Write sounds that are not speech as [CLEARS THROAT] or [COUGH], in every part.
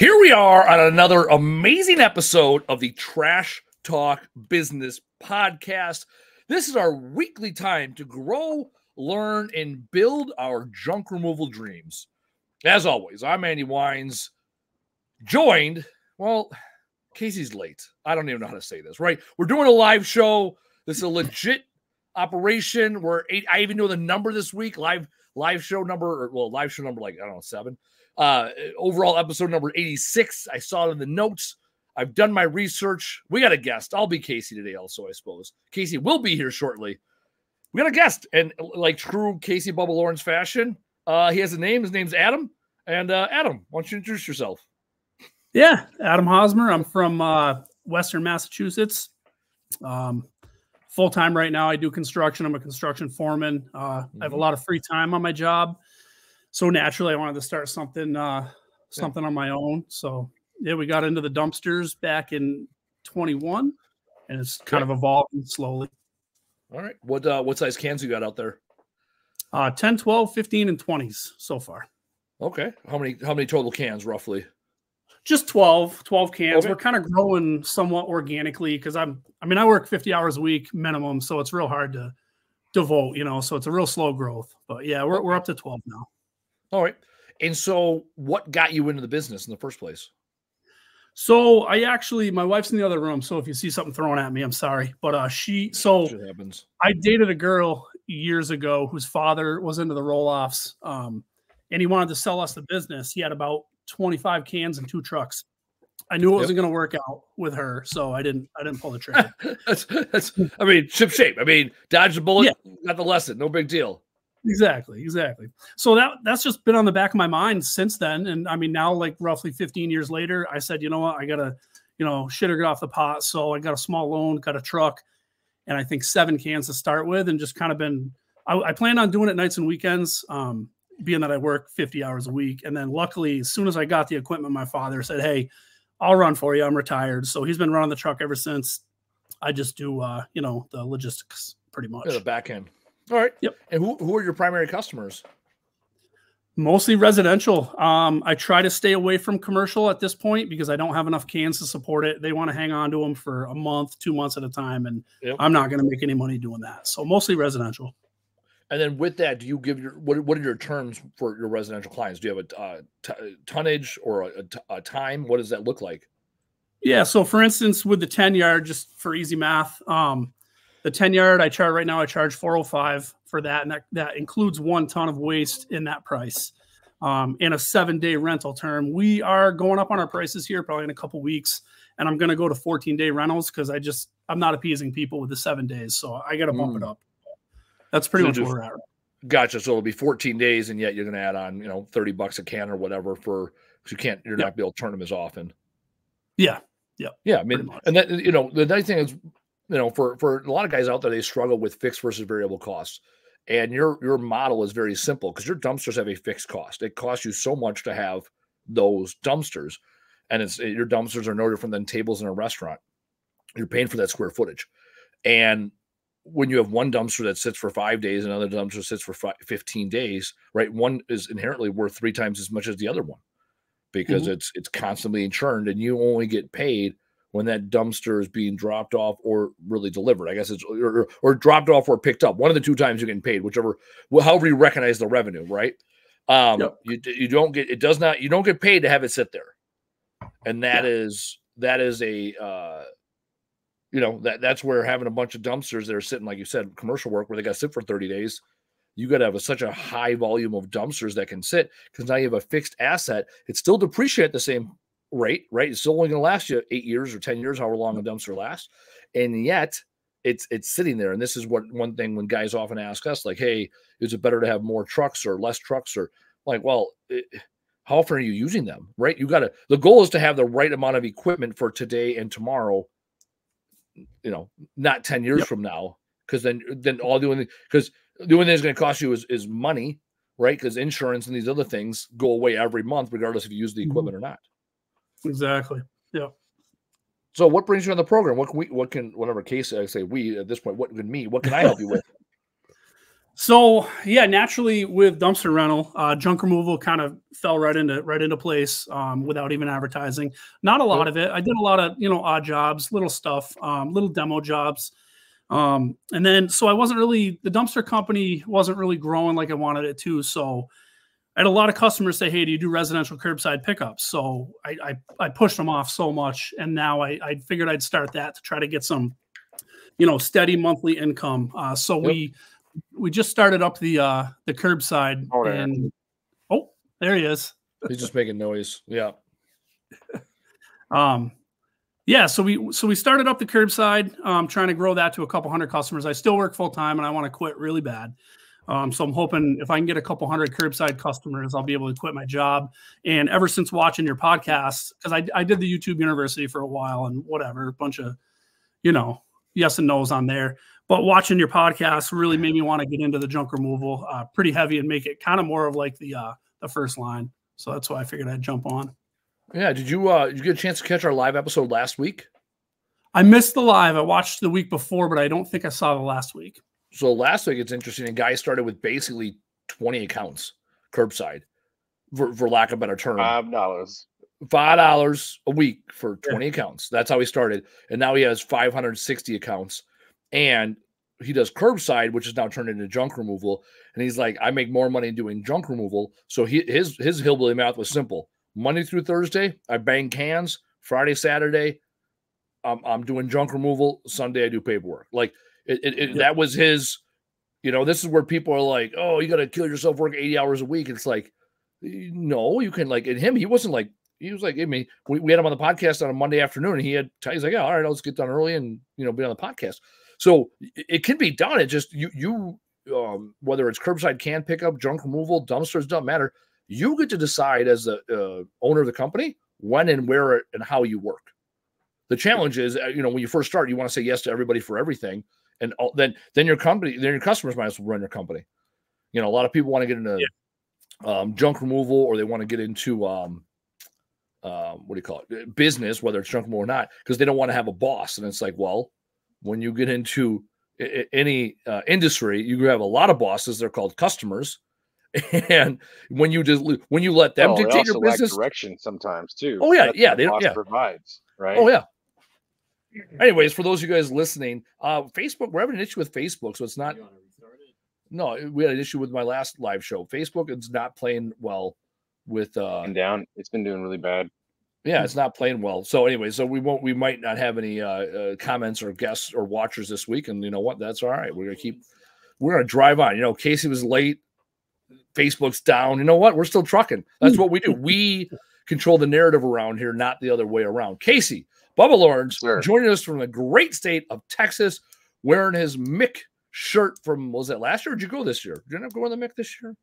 Here we are on another amazing episode of the Trash Talk Business Podcast. This is our weekly time to grow, learn, and build our junk removal dreams. As always, I'm Andy Weins, joined, well, Casey's late. I don't even know how to say this, right? We're doing a live show. This is a legit operation. We're eight, I even know the number this week, live live show number, or well, live show number like I don't know, seven. Uh, overall episode number 86. I saw it in the notes. I've done my research. We got a guest. I'll be Casey today, also, I suppose. Casey will be here shortly. We got a guest, and like true Casey Bubba Lawrence fashion, uh, he has a name. His name's Adam. And uh, Adam, why don't you introduce yourself? Yeah, Adam Hosmer. I'm from uh, Western Massachusetts. Um, Full time right now. I do construction. I'm a construction foreman. Uh, mm-hmm. I have a mm-hmm. lot of free time on my job so naturally I wanted to start something uh something on my own. So yeah, we got into the dumpsters back in 21 and it's kind of evolving slowly. All right. What uh what size cans you got out there? Uh 10, 12, 15 and 20s so far. Okay. How many how many total cans roughly? Just 12, 12 cans. Okay. We're kind of growing somewhat organically because I'm I mean I work 50 hours a week minimum, so it's real hard to devote, you know, so it's a real slow growth. But yeah, we're we're up to 12 now. All right. And so, what got you into the business in the first place? So I actually, my wife's in the other room. So if you see something thrown at me, I'm sorry. But uh, she, so happens. I dated a girl years ago whose father was into the roll offs, um, and he wanted to sell us the business. He had about 25 cans and two trucks. I knew it wasn't going to work out with her, so I didn't. I didn't pull the trigger. [LAUGHS] that's, that's. I mean, ship shape. I mean, dodge the bullet. Yeah. Got the lesson. No big deal. Exactly, exactly. So that that's just been on the back of my mind since then. And I mean, now like roughly 15 years later, I said, you know what, I gotta, you know, shit or get off the pot. So I got a small loan, got a truck, and I think seven cans to start with, and just kind of been. I, I plan on doing it nights and weekends, um, being that I work 50 hours a week. And then luckily, as soon as I got the equipment, my father said, "Hey, I'll run for you. I'm retired." So he's been running the truck ever since. I just do, uh, you know, the logistics pretty much. Yeah, the back end. All right. Yep. And who, who are your primary customers? Mostly residential. Um, I try to stay away from commercial at this point because I don't have enough cans to support it. They want to hang on to them for a month, two months at a time, and yep. I'm not going to make any money doing that. So mostly residential. And then with that, do you give your what? What are your terms for your residential clients? Do you have a uh, t- tonnage or a, a time? What does that look like? Yeah. So for instance, with the 10 yard, just for easy math, um, the 10 yard I charge right now, I charge 405 for that. And that, that includes one ton of waste in that price. Um, in a seven day rental term. We are going up on our prices here probably in a couple weeks. And I'm going to go to 14 day rentals because I just, I'm not appeasing people with the seven days. So I got to bump mm. it up. That's pretty so much just, where we're at. Gotcha. So it'll be 14 days and yet you're going to add on, you know, 30 bucks a can or whatever for, cause you can't, you're yep. not be able to turn them as often. Yeah. Yeah. Yeah. I mean, and that, you know, the nice thing is you know, for for a lot of guys out there, they struggle with fixed versus variable costs. And your your model is very simple because your dumpsters have a fixed cost. It costs you so much to have those dumpsters, and it's your dumpsters are no different than tables in a restaurant. You're paying for that square footage, and when you have one dumpster that sits for five days, and another dumpster sits for five, 15 days, right? One is inherently worth three times as much as the other one because mm-hmm. it's it's constantly churned, and you only get paid when that dumpster is being dropped off or really delivered. I guess it's or, or dropped off or picked up. One of the two times you're getting paid, whichever, well, however you recognize the revenue, right? Um, yep. you you don't get it does not you don't get paid to have it sit there, and that yeah. is that is a uh, you know that that's where having a bunch of dumpsters that are sitting like you said commercial work where they got to sit for 30 days you got to have a, such a high volume of dumpsters that can sit because now you have a fixed asset it still depreciate the same rate, right? It's only going to last you eight years or 10 years, however long a dumpster lasts. And yet it's it's sitting there. And this is what one thing when guys often ask us, like, hey, is it better to have more trucks or less trucks? Or like, well, it, how often are you using them? Right. You got to the goal is to have the right amount of equipment for today and tomorrow, you know, not 10 years yep. from now. Cause then then all the only because the only thing that's going to cost you is is money, right? Because insurance and these other things go away every month, regardless if you use the mm-hmm. equipment or not. Exactly. Yeah. So what brings you on the program? What can we what can whatever case I say we at this point, what can me, what can I help you with? [LAUGHS] So yeah, naturally with dumpster rental, uh, junk removal kind of fell right into right into place um, without even advertising. Not a lot of it. I did a lot of you know odd jobs, little stuff, um, little demo jobs, um, and then so I wasn't really the dumpster company wasn't really growing like I wanted it to. So I had a lot of customers say, "Hey, do you do residential curbside pickups?" So I I, I pushed them off so much, and now I, I figured I'd start that to try to get some you know steady monthly income. Uh, so yep. we we just started up the uh the curbside oh, and oh there he is he's just making noise yeah [LAUGHS] um yeah so we so we started up the curbside um trying to grow that to a couple hundred customers i still work full time and i want to quit really bad um, so I'm hoping if I can get a couple hundred curbside customers, I'll be able to quit my job. And ever since watching your podcast, because I, I did the YouTube University for a while and whatever, a bunch of, you know, yes and no's on there. But watching your podcast really made me want to get into the junk removal uh, pretty heavy and make it kind of more of like the uh, the first line. So that's why I figured I'd jump on. Yeah. Did you uh did you get a chance to catch our live episode last week? I missed the live. I watched the week before, but I don't think I saw the last week. So last week it's interesting. A guy started with basically 20 accounts curbside, for, for lack of a better term. Five dollars five dollars a week for 20 yeah. accounts. That's how he started. And now he has 560 accounts. And he does curbside, which is now turned into junk removal. And he's like, I make more money doing junk removal. So he his his hillbilly math was simple. Monday through Thursday, I bang cans. Friday, Saturday, I'm, I'm doing junk removal. Sunday, I do paperwork. Like it, it, it yeah. that was his. You know, this is where people are like, "Oh, you got to kill yourself, work 80 hours a week." It's like, no, you can like. In him, he wasn't like he was like, I mean, we, we had him on the podcast on a Monday afternoon, and he had he's like, yeah, all right, let's get done early and you know be on the podcast. So it can be done. It just you you um, whether it's curbside can pickup, junk removal, dumpsters doesn't matter. You get to decide as the uh, owner of the company when and where and how you work. The challenge is, uh, you know, when you first start, you want to say yes to everybody for everything, and then then your company, then your customers might as well run your company. You know, a lot of people want to get into yeah. um, junk removal or they want to get into um, um, what do you call it, uh, business, whether it's junk removal or not, because they don't want to have a boss. And it's like, well, when you get into any uh, industry, you have a lot of bosses. They're called customers, [LAUGHS] and when you just when you let them oh, dictate your business, direction sometimes too. Oh yeah, yeah, they don't yeah provides right. Oh yeah. Anyways, for those of you guys listening, uh, Facebook, we're having an issue with Facebook, so it's not. No, we had an issue with my last live show. Facebook is not playing well with uh and down. It's been doing really bad. Yeah, it's not playing well. So anyway, so we won't we might not have any uh, uh comments or guests or watchers this week, and you know what? That's all right. We're gonna keep we're gonna drive on. You know, Casey was late. Facebook's down. You know what? We're still trucking. That's what we do. We control the narrative around here, not the other way around. Casey, Bubba Lawrence sure. joining us from the great state of Texas, wearing his Mick shirt from was that last year? Or did you go this year? Did you end up going to the Mick this year?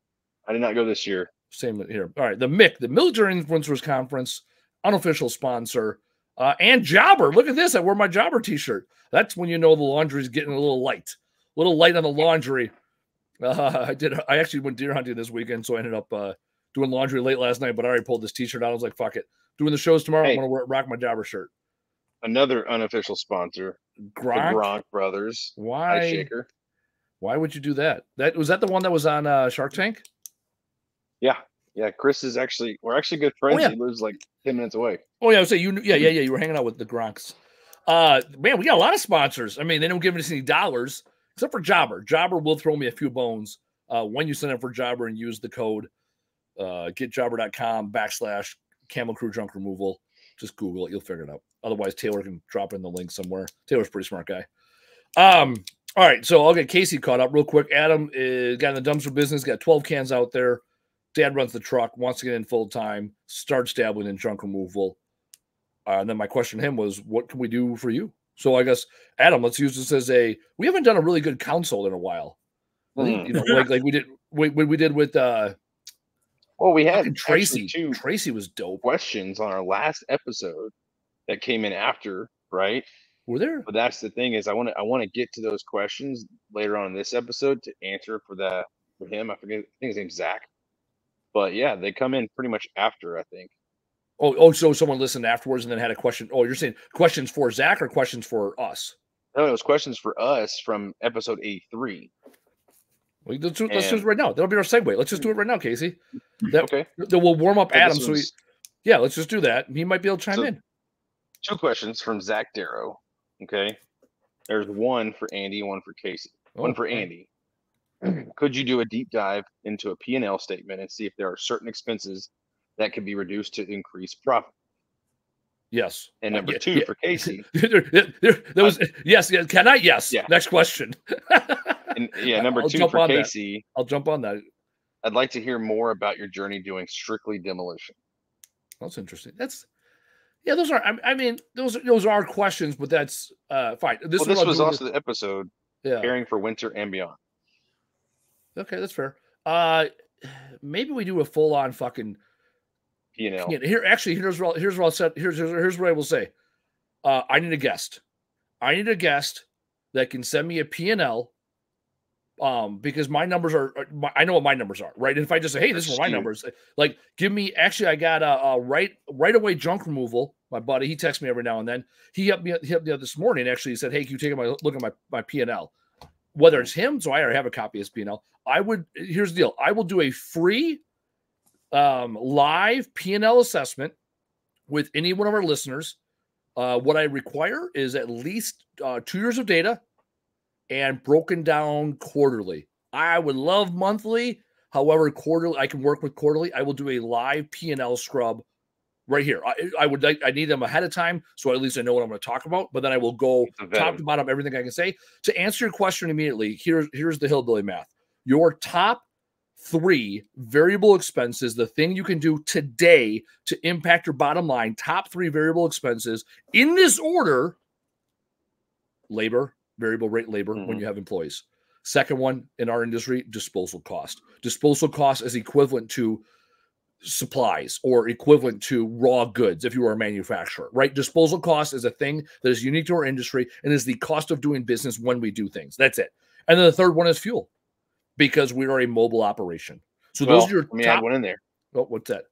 I did not go this year. Same here. All right, the Mick, the Military Influencers Conference, unofficial sponsor, uh, and Jobber. Look at this. I wore my Jobber T-shirt. That's when you know the laundry's getting a little light, a little light on the laundry. Uh, [LAUGHS] I did. I actually went deer hunting this weekend, so I ended up uh, doing laundry late last night. But I already pulled this T-shirt out. I was like, "Fuck it." Doing the shows tomorrow. Hey, I'm gonna rock my Jobber shirt. Another unofficial sponsor, Gronk, Gronk Brothers. Why? Shaker. Why would you do that? That was that the one that was on uh, Shark Tank. Yeah, yeah. Chris is actually we're actually good friends. Oh, yeah. He lives like ten minutes away. Oh yeah, I was say you. Yeah, yeah, yeah. You were hanging out with the Gronks. Uh, man, we got a lot of sponsors. I mean, they don't give us any dollars except for Jobber. Jobber will throw me a few bones uh, when you sign up for Jobber and use the code uh, getjobber.com backslash camo crew junk removal. Just Google it, you'll figure it out. Otherwise, Taylor can drop in the link somewhere. Taylor's pretty smart guy. Um, all right, so I'll get Casey caught up real quick. Adam is got in the dumpster business, got 12 cans out there. Dad runs the truck, wants to get in full time, starts dabbling in junk removal. Uh, and then my question to him was, what can we do for you? So I guess Adam, let's use this as a. We haven't done a really good counsel in a while. Mm. You know, like like we did we, we did with uh well, we had Tracy. Two Tracy was dope. Questions on our last episode that came in after, right? Were there? But that's the thing is, I want to I want to get to those questions later on in this episode to answer for that for him. I forget. I think his name's Zach. But yeah, they come in pretty much after, I think. Oh, oh, so someone listened afterwards and then had a question. Oh, you're saying questions for Zach or questions for us? No, it was questions for us from episode 83. Let's, do, let's do it right now. That'll be our segue. Let's just do it right now, Casey. That, Okay. that will warm up Adam. So we, yeah, let's just do that. He might be able to chime So- in. two questions from Zach Darrow. Okay. There's one for Andy, one for Casey. One Oh, for Andy. [CLEARS THROAT] Could you do a deep dive into a P&L statement and see if there are certain expenses that could be reduced to increase profit? Yes. And Uh, number yeah, two yeah. for Casey. [LAUGHS] there, there- there- was yes, yes. Can I? Yes. Yeah. Next question. [LAUGHS] And yeah, number I'll two for on that. Casey. I'll jump on that. I'd like to hear more about your journey doing strictly demolition. That's interesting. That's yeah. Those are. I, I mean, those are- those are questions, but that's uh fine. This, well, this was also the episode yeah. preparing for winter and beyond. Okay, that's fair. Uh, maybe we do a full on fucking. P&L. Here, actually, here's what here's what I'll. Here's here's, here's what I will say. Uh, I need a guest. I need a guest that can send me a P&L. Um, because my numbers are, are- my, I know what my numbers are, right? And if I just say, "Hey, this is my numbers," like, give me. Actually, I got a, a right right away junk removal. My buddy, he texts me every now and then. He helped me. He helped me out this morning. Actually, he said, "Hey, can you take a look at my my P&L?" Whether it's him, so I already have a copy of his P&L. I would. Here's the deal. I will do a free um, live P&L assessment with any one of our listeners. Uh, what I require is at least uh, two years of data and broken down quarterly. I would love monthly. However, quarterly, I can work with quarterly. I will do a live P&L scrub right here. I, I would like, I need them ahead of time so at least I know what I'm going to talk about. But then I will go top to bottom everything I can say. To answer your question immediately, here's here's the hillbilly math. Your top three variable expenses, the thing you can do today to impact your bottom line, top three variable expenses in this order labor, variable rate labor when Mhm. you have employees. Second one in our industry, disposal cost. Disposal cost is equivalent to supplies or equivalent to raw goods if you are a manufacturer, right? Disposal cost is a thing that is unique to our industry and is the cost of doing business when we do things. That's it. And then the third one is fuel because we are a mobile operation. So Well, those are your let me top. add one in there. Oh, what's that?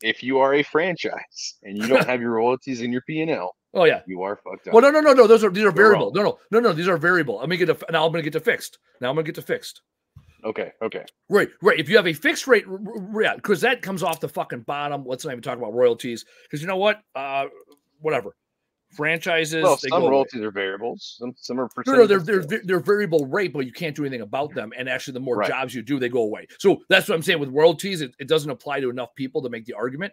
If you are a franchise and you don't [LAUGHS] have your royalties in your P&L, Oh yeah. you are fucked up. Well, no, no, no, no. Those are these are You're variable. wrong. No, no, no, no. These are variable. Let me get to now. I'm to get to fixed. Now I'm going to get to fixed. Okay, okay. Right, right. If you have a fixed rate, yeah, because that comes off the fucking bottom. Let's not even talk about royalties, because you know what? Uh, whatever. Franchises. Well, they some go away. royalties are variables. Some some are No, no, they're they're they're variable rate, but you can't do anything about them. And actually, the more Right. jobs you do, they go away. So that's what I'm saying with royalties. It, it doesn't apply to enough people to make the argument.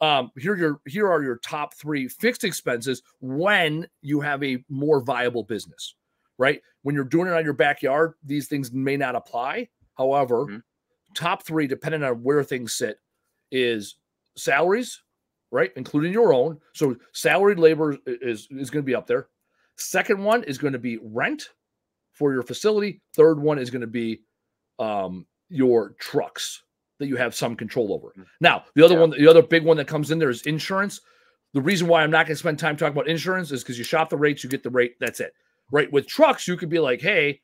Um, here are your here are your top three fixed expenses when you have a more viable business, right? When you're doing it on your backyard, these things may not apply. However, Mhm. top three, depending on where things sit, is salaries, right, including your own. So salaried labor is is going to be up there. Second one is going to be rent for your facility. Third one is going to be um, your trucks that you have some control over. Mm. Now, the other Yeah. one, the other big one that comes in there is insurance. The reason why I'm not going to spend time talking about insurance is because you shop the rates, you get the rate. That's it. Right. With trucks, you could be like, hey,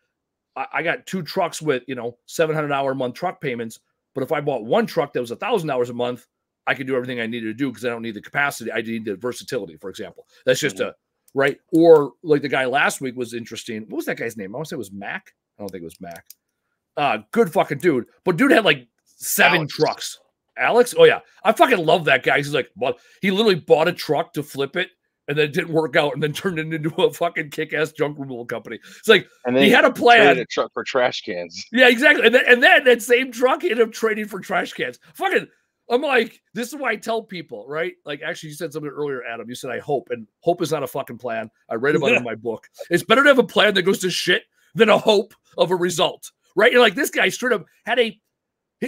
I, I got two trucks with you know seven hundred dollar a month truck payments. But if I bought one truck that was a thousand dollars a month, I could do everything I needed to do because I don't need the capacity. I need the versatility, for example. That's just Mhm. a right. Or like the guy last week was interesting. What was that guy's name? I want to say it was Mac. I don't think it was Mac. Uh, good fucking dude. But dude had like seven Alex. trucks. Alex? Oh yeah. I fucking love that guy. He's like, well, he literally bought a truck to flip it and then it didn't work out and then [LAUGHS] turned it into a fucking kick-ass junk removal company. It's like And then he had a plan. a truck for trash cans. Yeah, exactly. And then, and then that same truck ended up trading for trash cans. Fucking, I'm like, this is why I tell people, right? Like, actually, you said something earlier, Adam. You said, I hope. And hope is not a fucking plan. I read about it in [LAUGHS] my book. It's better to have a plan that goes to shit than a hope of a result, right? You're like, this guy straight up had a,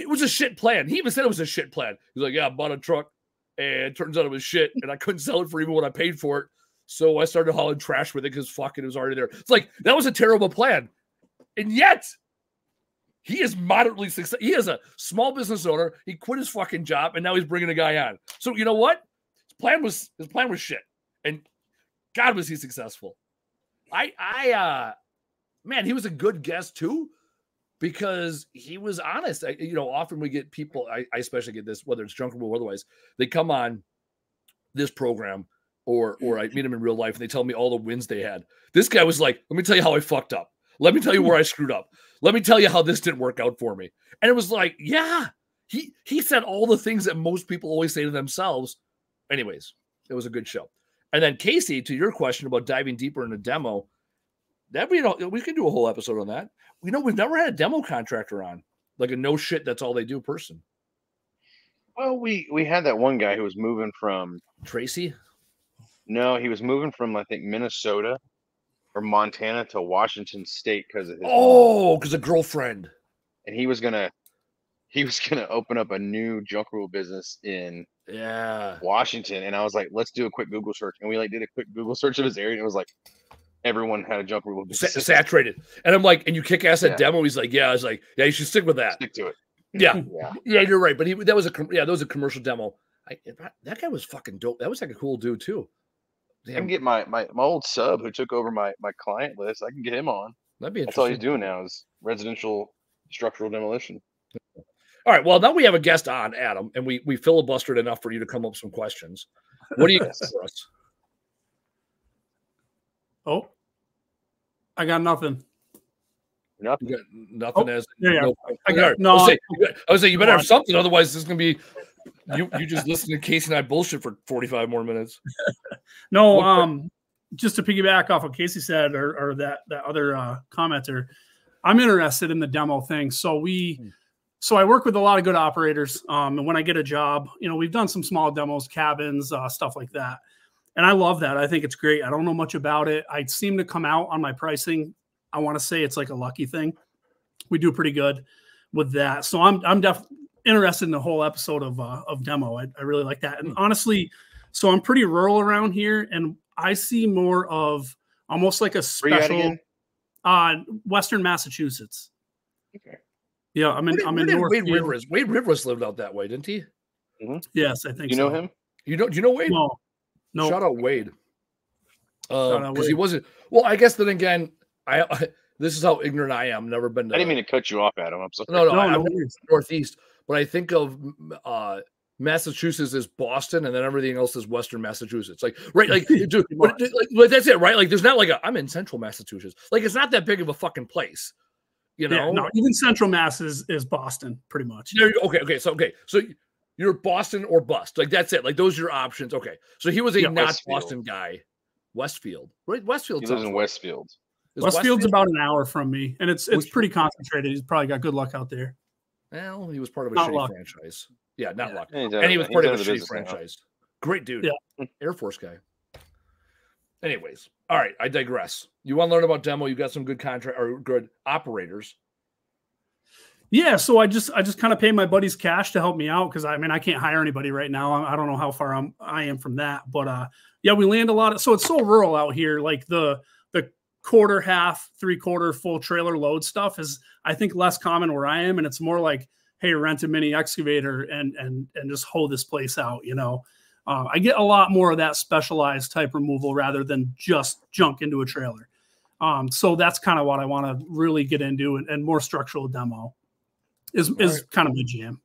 it was a shit plan. He even said it was a shit plan. He's like, yeah, I bought a truck and turns out it was shit and I couldn't sell it for even what I paid for it. So I started hauling trash with it because fucking it was already there. It's like, that was a terrible plan. And yet, he is moderately successful. He is a small business owner. He quit his fucking job and now he's bringing a guy on. So you know what? His plan was his plan was shit. And God was he successful. I I uh man, he was a good guest too because he was honest. I, you know, often we get people, I, I especially get this, whether it's removal or otherwise, they come on this program or or I meet mm-hmm. them in real life and they tell me all the wins they had. This guy was like, let me tell you how I fucked up. Let me tell you where I screwed up. let me tell you how this didn't work out for me. And it was like, yeah, he he said all the things that most people always say to themselves. Anyways, it was a good show. And then Casey, to your question about diving deeper in a demo, that we know we can do a whole episode on that. We know we've never had a demo contractor on, like a no shit, that's all they do person. Well, we we had that one guy who was moving from Tracy. No, he was moving from I think Minnesota or Montana to Washington State because of his oh, because a girlfriend, and he was gonna he was gonna open up a new junk rule business in yeah Washington, and I was like, let's do a quick Google search, and we like did a quick Google search of his area, and it was like everyone had a junk rule Sa- saturated, and I'm like, and you kick ass at yeah. demo. He's like, yeah, I was like, yeah, you should stick with that. Stick to it. [LAUGHS] Yeah, [LAUGHS] yeah, yeah, you're right. But he that was a yeah, that was a commercial demo. I, that guy was fucking dope. That was like a cool dude too. Damn. I can get my, my my old sub who took over my my client list. I can get him on. That'd be That's all he's doing now is residential structural demolition. All right. Well, now we have a guest on, Adam, and we we filibustered enough for you to come up with some questions. What do you [LAUGHS] got for us? Oh, I got nothing. Nothing. nothing oh, as yeah, no, I got no. I was, saying, I was saying you better have something, otherwise this is gonna be you you just listen to Casey and I bullshit for 45 more minutes. [LAUGHS] no, um, just to piggyback off what Casey said or, or that that other uh, commenter, I'm interested in the demo thing. So we, hmm. so I work with a lot of good operators. Um, and when I get a job, you know, we've done some small demos, cabins, uh, stuff like that, and I love that. I think it's great. I don't know much about it. I seem to come out on my pricing. I want to say it's like a lucky thing. We do pretty good with that. So I'm I'm def interested in the whole episode of uh, of demo. I, I really like that. And hmm. honestly, so I'm pretty rural around here, and I see more of almost like a special uh Western Massachusetts. Okay. Yeah, I'm in. I'm in North. Wade Rivers. Wade Rivers lived out that way, didn't he? Mm-hmm. Yes, I think. You so. know him? You know? don't? You know Wade? No. No. Shout out Wade. Because uh, he wasn't. Well, I guess then again, I, I, [LAUGHS] this is how ignorant I am. Never been. To, I didn't mean to cut you off, Adam. I'm sorry. No, no, no I, am Northeast. But I think of uh, Massachusetts is Boston, and then everything else is Western Massachusetts. Like, right? Like, [LAUGHS] dude, but, like, that's it, right? Like, there's not like a I'm in Central Massachusetts. Like, it's not that big of a fucking place, you know. Yeah, no, even Central Mass is is Boston, pretty much. Okay, okay, so okay, so you're Boston or bust. Like, that's it. Like, those are your options. Okay, so he was a yeah, not Westfield. Boston guy. Westfield, right? Westfield. He lives in Westfield. Westfield's Westfield? about an hour from me, and it's it's pretty concentrated. He's probably got good luck out there. Well, he was part of a not shitty luck. franchise. Yeah, not yeah. luck. And he was part of a shitty franchise. Now. Great dude. Yeah. Air Force guy. Anyways, all right. I digress. You want to learn about demo? You got some good contract or good operators. Yeah, so I just I just kind of pay my buddies cash to help me out because I mean I can't hire anybody right now. I, don't know how far I'm I am from that, but uh yeah, we land a lot of so it's so rural out here. Like the the quarter, half, three quarter, full trailer load stuff is I think less common where I am, and it's more like, hey, rent a mini excavator and and and just hoe this place out. You know, uh, I get a lot more of that specialized type removal rather than just junk into a trailer. Um, so that's kind of what I want to really get into, and, and more structural demo is is right. kind of my jam.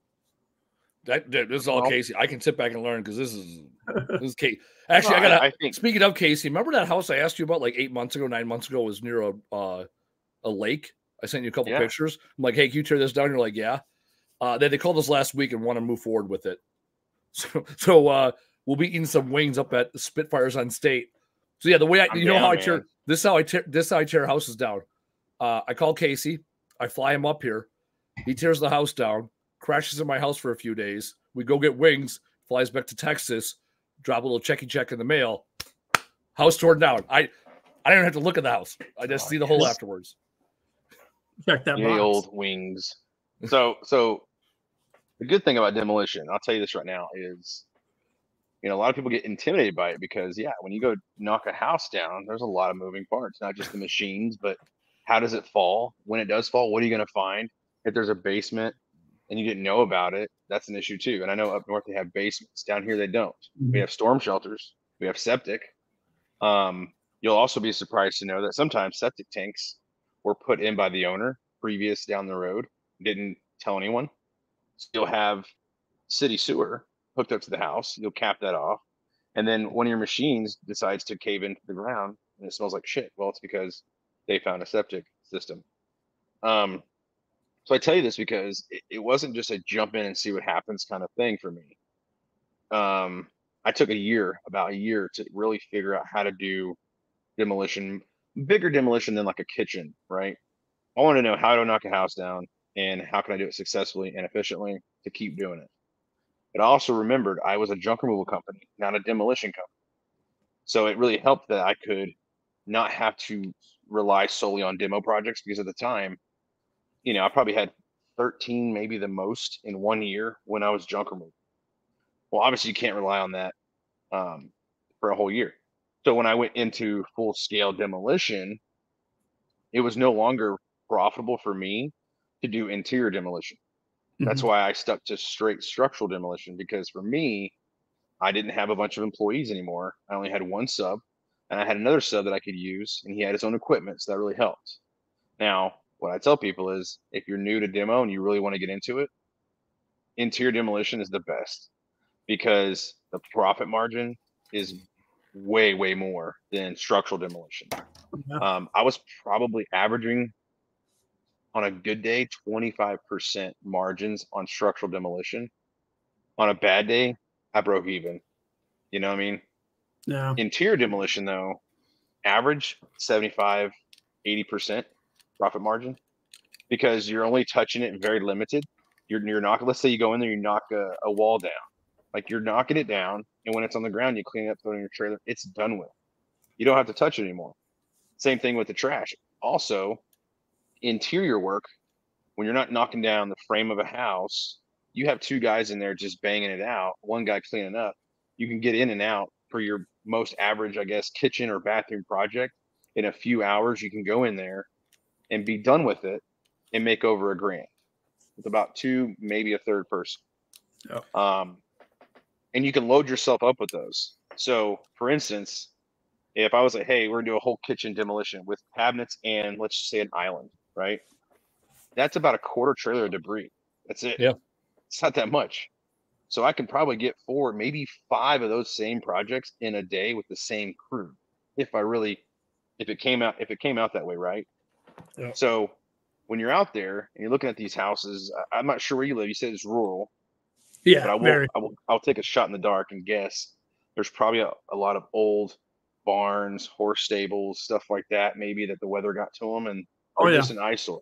That, this is all well, Casey. I can sit back and learn because this is [LAUGHS] this is Casey. Actually, well, I got. I think speaking of Casey, remember that house I asked you about like eight months ago, nine months ago was near a uh, a lake. I sent you a couple yeah. pictures. I'm like, hey, can you tear this down? You're like, yeah. Uh, they they called us last week and want to move forward with it. [LAUGHS] So so uh, we'll be eating some wings up at Spitfires on State. So yeah, the way I I'm you know down, how I tear this is how I tear this is how I tear houses down. Uh, I call Casey. I fly him up here. He tears the house down, crashes in my house for a few days. We go get wings, flies back to Texas, drop a little checky check in the mail. House torn down. I I don't have to look at the house. I just oh, see the hole afterwards. Check that box. old wings. So so the good thing about demolition, I'll tell you this right now, is you know, a lot of people get intimidated by it because yeah, when you go knock a house down, there's a lot of moving parts, not just the machines, but how does it fall? When it does fall, what are you going to find? If there's a basement and you didn't know about it, that's an issue too. And I know up north they have basements. Down here they don't. Mm-hmm. We have storm shelters. We have septic. Um, you'll also be surprised to know that sometimes septic tanks were put in by the owner previous down the road, didn't tell anyone. So you'll have city sewer hooked up to the house. You'll cap that off, and then one of your machines decides to cave into the ground and it smells like shit. Well, it's because they found a septic system. Um, So I tell you this because it, it wasn't just a jump in and see what happens kind of thing for me. Um, I took a year, about a year, to really figure out how to do demolition, bigger demolition than like a kitchen, right? I want to know how to knock a house down and how can I do it successfully and efficiently to keep doing it. But I also remembered I was a junk removal company, not a demolition company. So it really helped that I could not have to rely solely on demo projects because at the time, you know, I probably had 13, maybe the most in one year when I was junk removal. Well, obviously you can't rely on that um, for a whole year. So when I went into full scale demolition, it was no longer profitable for me to do interior demolition. That's Mhm. why I stuck to straight structural demolition because for me, I didn't have a bunch of employees anymore. I only had one sub and I had another sub that I could use and he had his own equipment. So that really helped. Now, what I tell people is if you're new to demo and you really want to get into it, interior demolition is the best because the profit margin is way, way more than structural demolition. Yeah. Um, I was probably averaging on a good day 25% margins on structural demolition. On a bad day, I broke even. You know what I mean? Yeah. Interior demolition, though, average 75, 80% profit margin because you're only touching it very limited. You're, you're not, let's say you go in there, you knock a, a wall down. Like you're knocking it down, and when it's on the ground, you clean it up, throw it in your trailer. It's done with. You don't have to touch it anymore. Same thing with the trash. Also, interior work, when you're not knocking down the frame of a house, you have two guys in there just banging it out, one guy cleaning up. You can get in and out for your most average, I guess, kitchen or bathroom project in a few hours. You can go in there and be done with it and make over a grand with about two, maybe a third person. Um, and you can load yourself up with those. So, for instance, if I was like, hey, we're gonna do a whole kitchen demolition with cabinets and let's just say an island, right? That's about a quarter trailer of debris. That's it. Yeah. It's not that much. So I can probably get four, maybe five of those same projects in a day with the same crew. If I really if it came out if it came out that way, right? Yeah. So when you're out there and you're looking at these houses, I- I'm not sure where you live. You said it's rural Yeah. but I will, very. I will I'll take a shot in the dark and guess there's probably a, a lot of old barns, horse stables, stuff like that, maybe that the weather got to them and Oh, yeah. just an eyesore.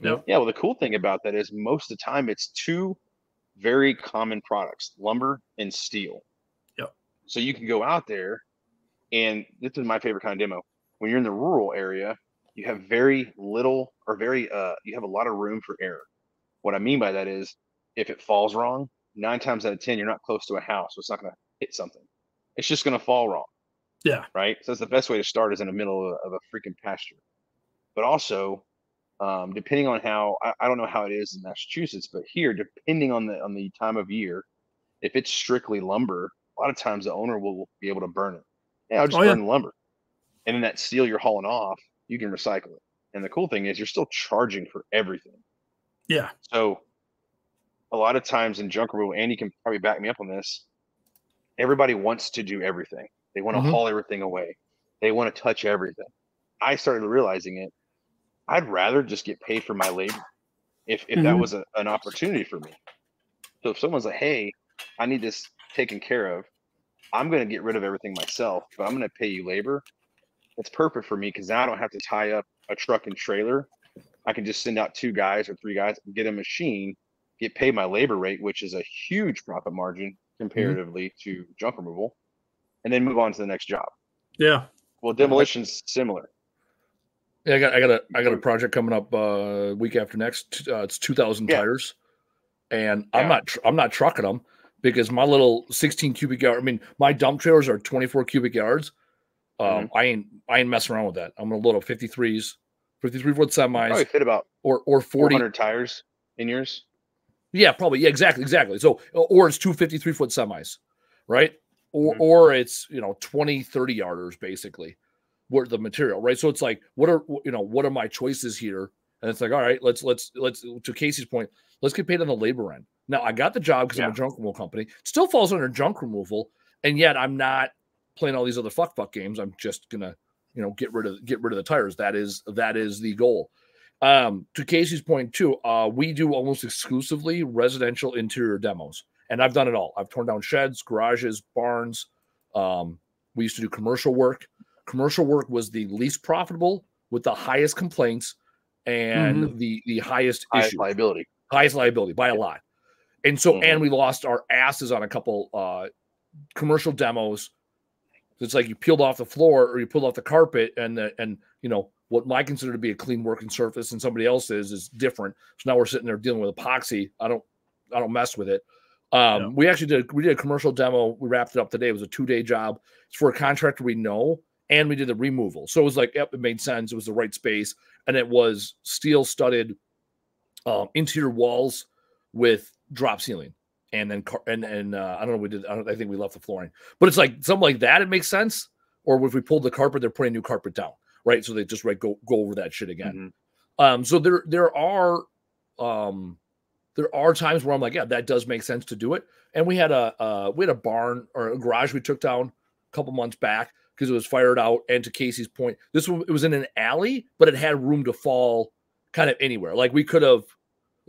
Yep. Yeah, well, the cool thing about that is most of the time it's two very common products, lumber and steel. Yep. So you can go out there and this is my favorite kind of demo. When you're in the rural area, you have very little or very uh you have a lot of room for error. What I mean by that is if it falls wrong, nine times out of ten, you're not close to a house, so it's not gonna hit something. It's just gonna fall wrong. Yeah. Right. So that's the best way to start is in the middle of a, of a freaking pasture. But also, um, depending on how I, I don't know how it is in Massachusetts, but here, depending on the on the time of year, if it's strictly lumber, a lot of times the owner will be able to burn it. Yeah, I'll just Oh, yeah. burn the lumber. And then that steel you're hauling off, you can recycle it. And the cool thing is you're still charging for everything. Yeah. So a lot of times in junk removal, Andy can probably back me up on this. Everybody wants to do everything. They want to Mhm. haul everything away. They want to touch everything. I started realizing it. I'd rather just get paid for my labor if, if that Mhm. was a, an opportunity for me. So if someone's like, hey, I need this taken care of, I'm going to get rid of everything myself, but I'm going to pay you labor. It's perfect for me because now I don't have to tie up a truck and trailer. I can just send out two guys or three guys, get a machine, get paid my labor rate, which is a huge profit margin comparatively to junk removal, and then move on to the next job. Yeah. Well, demolition's similar. Yeah, I got I got a I got a project coming up uh week after next. Uh, it's two thousand Yeah. tires, and Yeah. I'm not tr- I'm not trucking them because my little sixteen cubic yard. I mean, my dump trailers are twenty four cubic yards. Um, Mm-hmm. I ain't I ain't messing around with that. I'm gonna load up fifty threes, fifty three foot semis, Probably fit about or or forty. tires in yours. Yeah, probably. Yeah, exactly, exactly. So, or it's two 53 foot semis, right? Or, Mhm. or it's, you know, 20, 30 yarders basically, where the material, right? So it's like, what are, you know, what are my choices here? And it's like, all right, let's, let's, let's, to Casey's point, let's get paid on the labor end. Now, I got the job because I'm a junk removal company. Still falls under junk removal. And yet I'm not playing all these other fuck fuck games. I'm just going to, you know, get rid of, get rid of the tires. That is, that is the goal. Um, to Casey's point too, uh, we do almost exclusively residential interior demos, and I've done it all. I've torn down sheds, garages, barns. Um, we used to do commercial work. Commercial work was the least profitable with the highest complaints and mm-hmm. the the highest, highest issue. liability, highest liability by a lot. And so, mm-hmm. and we lost our asses on a couple uh, commercial demos. It's like you peeled off the floor or you pulled off the carpet, and the, and you know what I consider to be a clean working surface and somebody else is is different. So now we're sitting there dealing with epoxy. I don't I don't mess with it. Um, yeah. we actually did we did a commercial demo. We wrapped it up today. It was a two day job. It's for a contractor we know, and we did the removal. So it was like, yep, it made sense. It was the right space, and it was steel studded um, interior walls with drop ceiling, and then and and uh, I don't know. We did. I, I think we left the flooring, but it's like something like that. It makes sense. Or if we pulled the carpet, they're putting new carpet down right? So they just right go go over that shit again. Mm-hmm. Um, so there there are um there are times where I'm like, yeah, that does make sense to do it. And we had a uh, we had a barn or a garage we took down a couple months back because it was fired out. And to Casey's point, this one it was in an alley, but it had room to fall kind of anywhere. Like we could have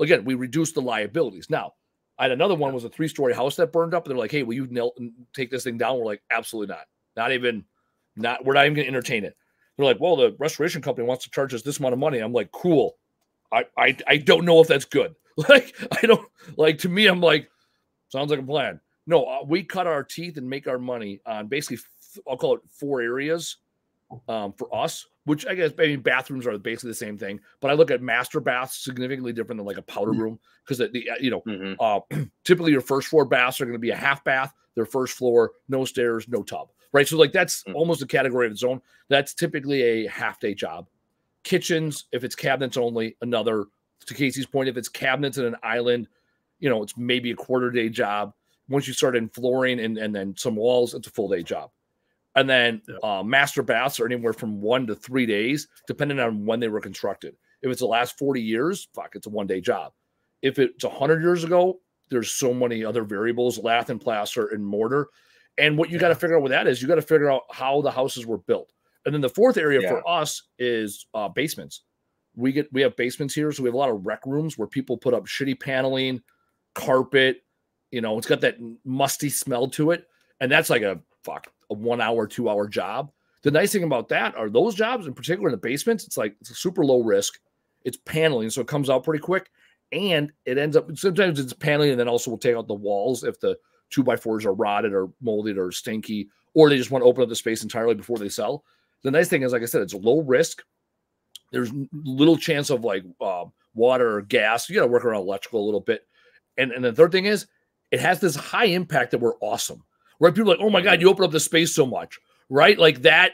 again, we reduced the liabilities. Now, I had another one was a three story house that burned up, and they're like, "Hey, will you nail, take this thing down?" We're like, "Absolutely not. Not even. Not. We're not even going to entertain it." They're like, well, the restoration company wants to charge us this amount of money. I'm like, cool. I I, I don't know if that's good. [LAUGHS] Like, I don't like to me, I'm like, sounds like a plan. No, uh, we cut our teeth and make our money on basically, I'll call it four areas um, for us, which I guess I mean bathrooms are basically the same thing. But I look at master baths significantly different than like a powder mm-hmm. room because the, uh, you know mm-hmm. uh, [CLEARS THROAT] typically your first floor baths are going to be a half bath, their first floor, no stairs, no tub right? So like that's mm. almost a category of its own. That's typically a half day job. Kitchens, if it's cabinets only, another. To Casey's point, if it's cabinets and an island, you know, it's maybe a quarter day job. Once you start in flooring and, and then some walls, it's a full day job. And then uh, master baths are anywhere from one to three days, depending on when they were constructed. If it's the last 40 years, fuck, it's a one day job. If it's 100 years ago, there's so many other variables, lath and plaster and mortar and what you yeah. got to figure out with that is you got to figure out how the houses were built. And then the fourth area yeah. for us is uh, basements. We get we have basements here, so we have a lot of rec rooms where people put up shitty paneling, carpet. You know, it's got that musty smell to it, and that's like a fuck a one hour, two hour job. The nice thing about that are those jobs, in particular in the basements, it's like it's super low risk. It's paneling, so it comes out pretty quick, and it ends up sometimes it's paneling, and then also we'll take out the walls if the two by fours are rotted or molded or stinky, or they just want to open up the space entirely before they sell. The nice thing is, like I said, it's low risk. There's little chance of like uh, water or gas. You got to work around electrical a little bit. And, and the third thing is, it has this high impact that we're awesome, right? People like, oh my God, you open up the space so much, right? Like that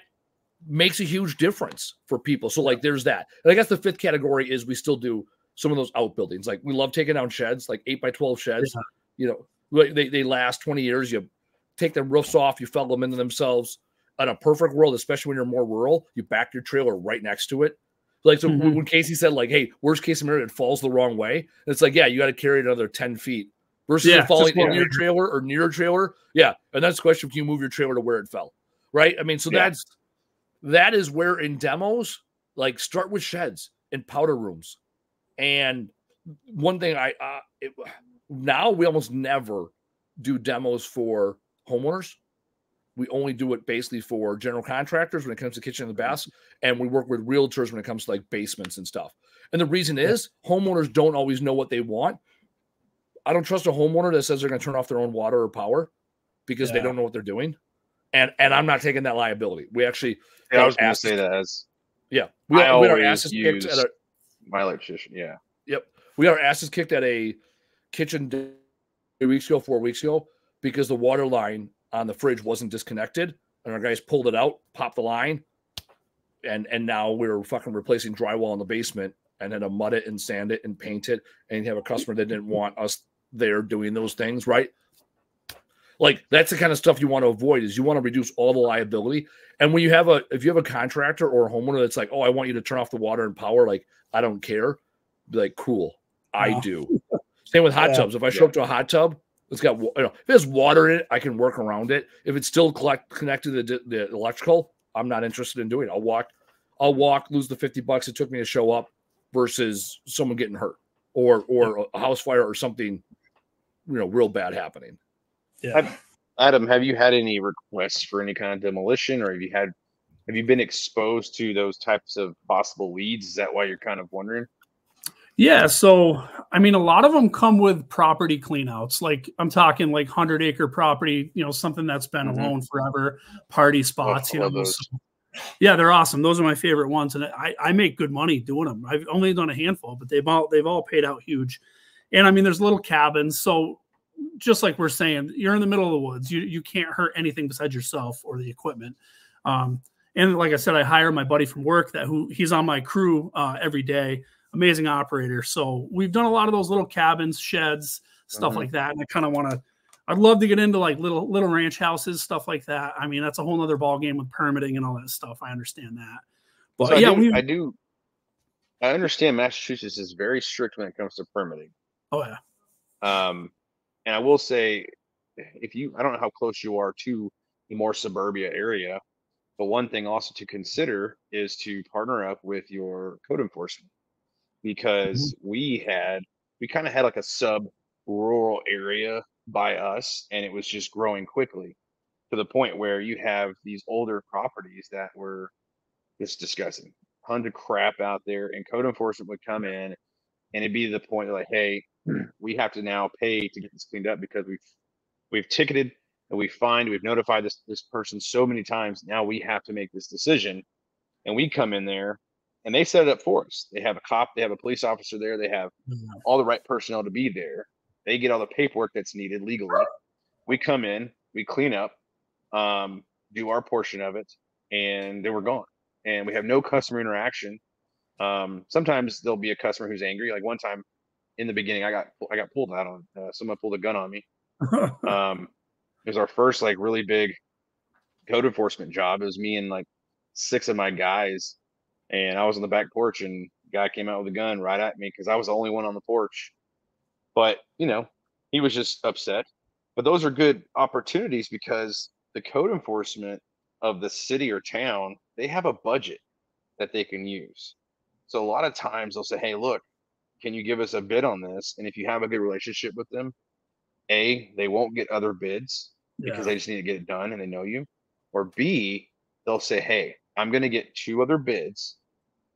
makes a huge difference for people. So, like, there's that. And I guess the fifth category is we still do some of those outbuildings. Like, we love taking down sheds, like eight by 12 sheds. Yeah. You know, they, they last 20 years. You take the roofs off, you fell them into themselves. In a perfect world, especially when you're more rural, you back your trailer right next to it. Like so, mm-hmm. when Casey said, like, "Hey, worst case scenario, it falls the wrong way," it's like, yeah, you got to carry it another ten feet versus yeah, falling in your trailer or near your trailer. Yeah, and that's the question: Can you move your trailer to where it fell? Right? I mean, so yeah. that's that is where in demos, like, start with sheds and powder rooms. And one thing I uh, it, now we almost never do demos for homeowners. We only do it basically for general contractors when it comes to kitchen and the baths, and we work with realtors when it comes to like basements and stuff. And the reason is homeowners don't always know what they want. I don't trust a homeowner that says they're going to turn off their own water or power because yeah. they don't know what they're doing. And and I'm not taking that liability. We actually yeah, I was going to say that as yeah, we, I we our asses kicked at a my electrician. Yeah, yep, we our asses kicked at a kitchen three weeks ago, four weeks ago, because the water line on the fridge wasn't disconnected, and our guys pulled it out, popped the line, and and now we're fucking replacing drywall in the basement, and then to mud it and sand it and paint it, and you have a customer that didn't want us there doing those things, right? Like that's the kind of stuff you want to avoid is you want to reduce all the liability. And when you have a if you have a contractor or a homeowner that's like, oh, I want you to turn off the water and power, like I don't care, be like, cool, I oh. do. Same with hot yeah, tubs. If I show yeah. up to a hot tub, it's got you know, if there's water in it, I can work around it. If it's still collect, connected to the, the electrical, I'm not interested in doing it. I'll walk, I'll walk, lose the 50 bucks it took me to show up, versus someone getting hurt or or a house fire or something, you know, real bad happening. Yeah. Adam, have you had any requests for any kind of demolition, or have you had have you been exposed to those types of possible leads? Is that why you're kind of wondering? Yeah, so I mean, a lot of them come with property cleanouts. Like I'm talking like hundred acre property, you know, something that's been mm-hmm. alone forever, party spots. Oh, you know, so, yeah, they're awesome. Those are my favorite ones, and I, I make good money doing them. I've only done a handful, but they've all they've all paid out huge. And I mean, there's little cabins, so just like we're saying, you're in the middle of the woods. You you can't hurt anything besides yourself or the equipment. Um, and like I said, I hire my buddy from work that who he's on my crew uh, every day. Amazing operator. So we've done a lot of those little cabins, sheds, stuff mm-hmm. like that. And I kind of want to I'd love to get into like little little ranch houses, stuff like that. I mean, that's a whole other ball game with permitting and all that stuff. I understand that, but so yeah, I do, I do. I understand Massachusetts is very strict when it comes to permitting. Oh yeah. Um, and I will say, if you, I don't know how close you are to the more suburbia area, but one thing also to consider is to partner up with your code enforcement because mm-hmm. we had we kind of had like a sub rural area by us and it was just growing quickly to the point where you have these older properties that were just disgusting ton of crap out there and code enforcement would come in and it'd be the point like hey we have to now pay to get this cleaned up because we've we've ticketed and we find we've notified this this person so many times now we have to make this decision and we come in there and they set it up for us they have a cop they have a police officer there they have mm-hmm. all the right personnel to be there they get all the paperwork that's needed legally. We come in, we clean up, um, do our portion of it, and then we're gone. And we have no customer interaction. Um, sometimes there'll be a customer who's angry. Like one time in the beginning, I got I got pulled out on. Uh, someone pulled a gun on me. [LAUGHS] um, it was our first like really big code enforcement job. It was me and like six of my guys, and I was on the back porch, and guy came out with a gun right at me because I was the only one on the porch. But, you know, he was just upset. But those are good opportunities because the code enforcement of the city or town, they have a budget that they can use. So a lot of times they'll say, hey, look, can you give us a bid on this? And if you have a good relationship with them, A, they won't get other bids because yeah. they just need to get it done and they know you. Or B, they'll say, hey, I'm going to get two other bids.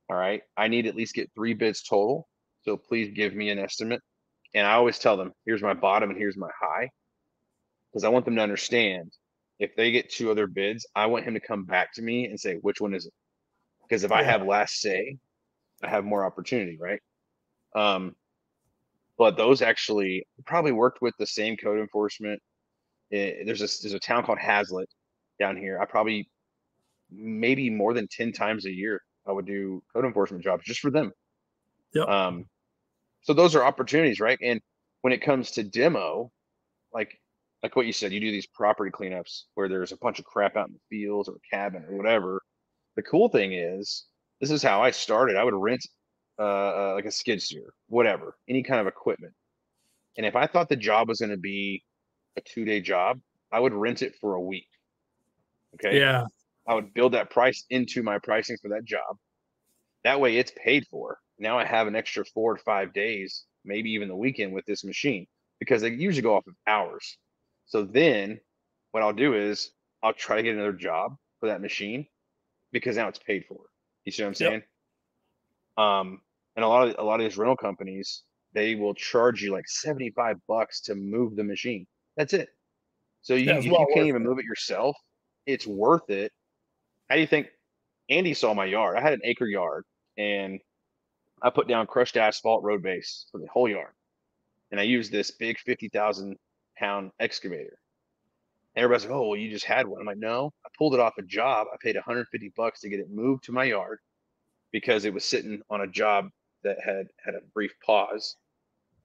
All right. I need at least get three bids total. So please give me an estimate and I always tell them, here's my bottom and here's my high. Because I want them to understand if they get two other bids, I want him to come back to me and say, which one is it? Because if yeah. I have last say, I have more opportunity, right? Um, but those actually probably worked with the same code enforcement. It, eh, there's a there's a town called Hazlet down here. I probably maybe more than 10 times a year I would do code enforcement jobs just for them. Yep. Um, so those are opportunities, right? And when it comes to demo, like like what you said, you do these property cleanups where there's a bunch of crap out in the fields or a cabin or whatever. The cool thing is, this is how I started. I would rent uh, uh, like a skid steer, whatever, any kind of equipment. And if I thought the job was going to be a two day job, I would rent it for a week. Okay. Yeah. I would build that price into my pricing for that job. That way it's paid for now I have an extra four to five days, maybe even the weekend with this machine because they usually go off of hours. So then what I'll do is I'll try to get another job for that machine because now it's paid for. You see what I'm saying? Yep. Um, and a lot of a lot of these rental companies, they will charge you like 75 bucks to move the machine. That's it. So you, yeah, well you can't even it. move it yourself. It's worth it. How do you think Andy saw my yard? I had an acre yard and I put down crushed asphalt road base for the whole yard. And I used this big 50,000 pound excavator. And everybody's like, oh, well, you just had one. I'm like, no, I pulled it off a job. I paid 150 bucks to get it moved to my yard because it was sitting on a job that had had a brief pause.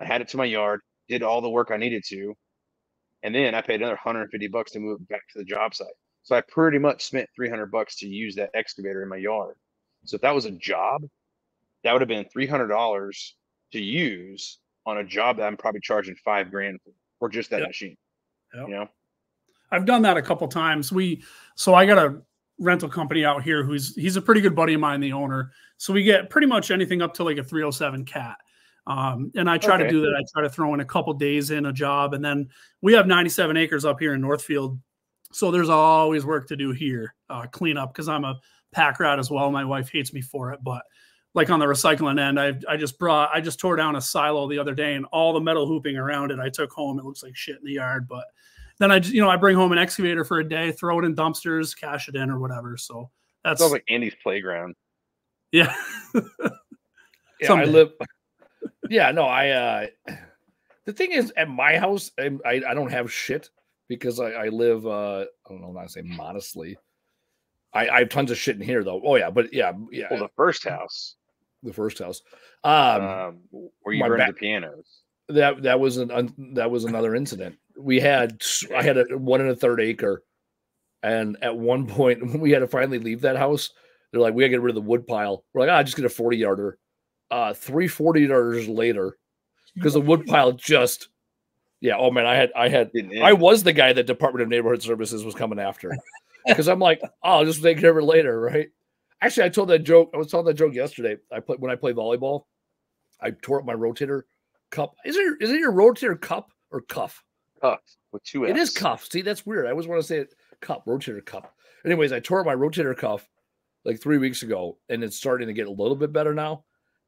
I had it to my yard, did all the work I needed to, and then I paid another 150 bucks to move it back to the job site. So I pretty much spent 300 bucks to use that excavator in my yard. So if that was a job, that would have been three hundred dollars to use on a job that I'm probably charging five grand for, for just that yep. machine. Yep. You know, I've done that a couple times. We so I got a rental company out here who's he's a pretty good buddy of mine, the owner. So we get pretty much anything up to like a 307 cat. Um, and I try okay. to do that. I try to throw in a couple days in a job, and then we have 97 acres up here in Northfield, so there's always work to do here, uh, clean up because I'm a pack rat as well. My wife hates me for it, but like on the recycling end, I I just brought I just tore down a silo the other day, and all the metal hooping around it I took home. It looks like shit in the yard, but then I you know I bring home an excavator for a day, throw it in dumpsters, cash it in or whatever. So that's sounds like Andy's playground. Yeah. [LAUGHS] yeah, I live [LAUGHS] yeah, no, I uh the thing is at my house, I I, I don't have shit because I, I live uh I don't know, not to say modestly. I, I have tons of shit in here though. Oh yeah, but yeah, yeah. Well, the first house. The first house. Um, um where you burned ba- the pianos. That that was an that was another incident. We had I had a one and a third acre, and at one [LAUGHS] point when we had to finally leave that house. They're like, we gotta get rid of the wood pile. We're like, ah, just get a 40 yarder. Uh, three forty yarders later because the wood pile just yeah oh man i had i had i was the guy that department of neighborhood services was coming after because i'm like [LAUGHS] oh i'll just take care of it later right? Actually i told that joke i was telling that joke yesterday. I played when i play volleyball i tore up my rotator cup. Is it is it your rotator cup or cuff cuff with two F's. it is cuff see that's weird i always want to say it cup rotator cuff. anyways i tore my rotator cuff like three weeks ago and it's starting to get a little bit better now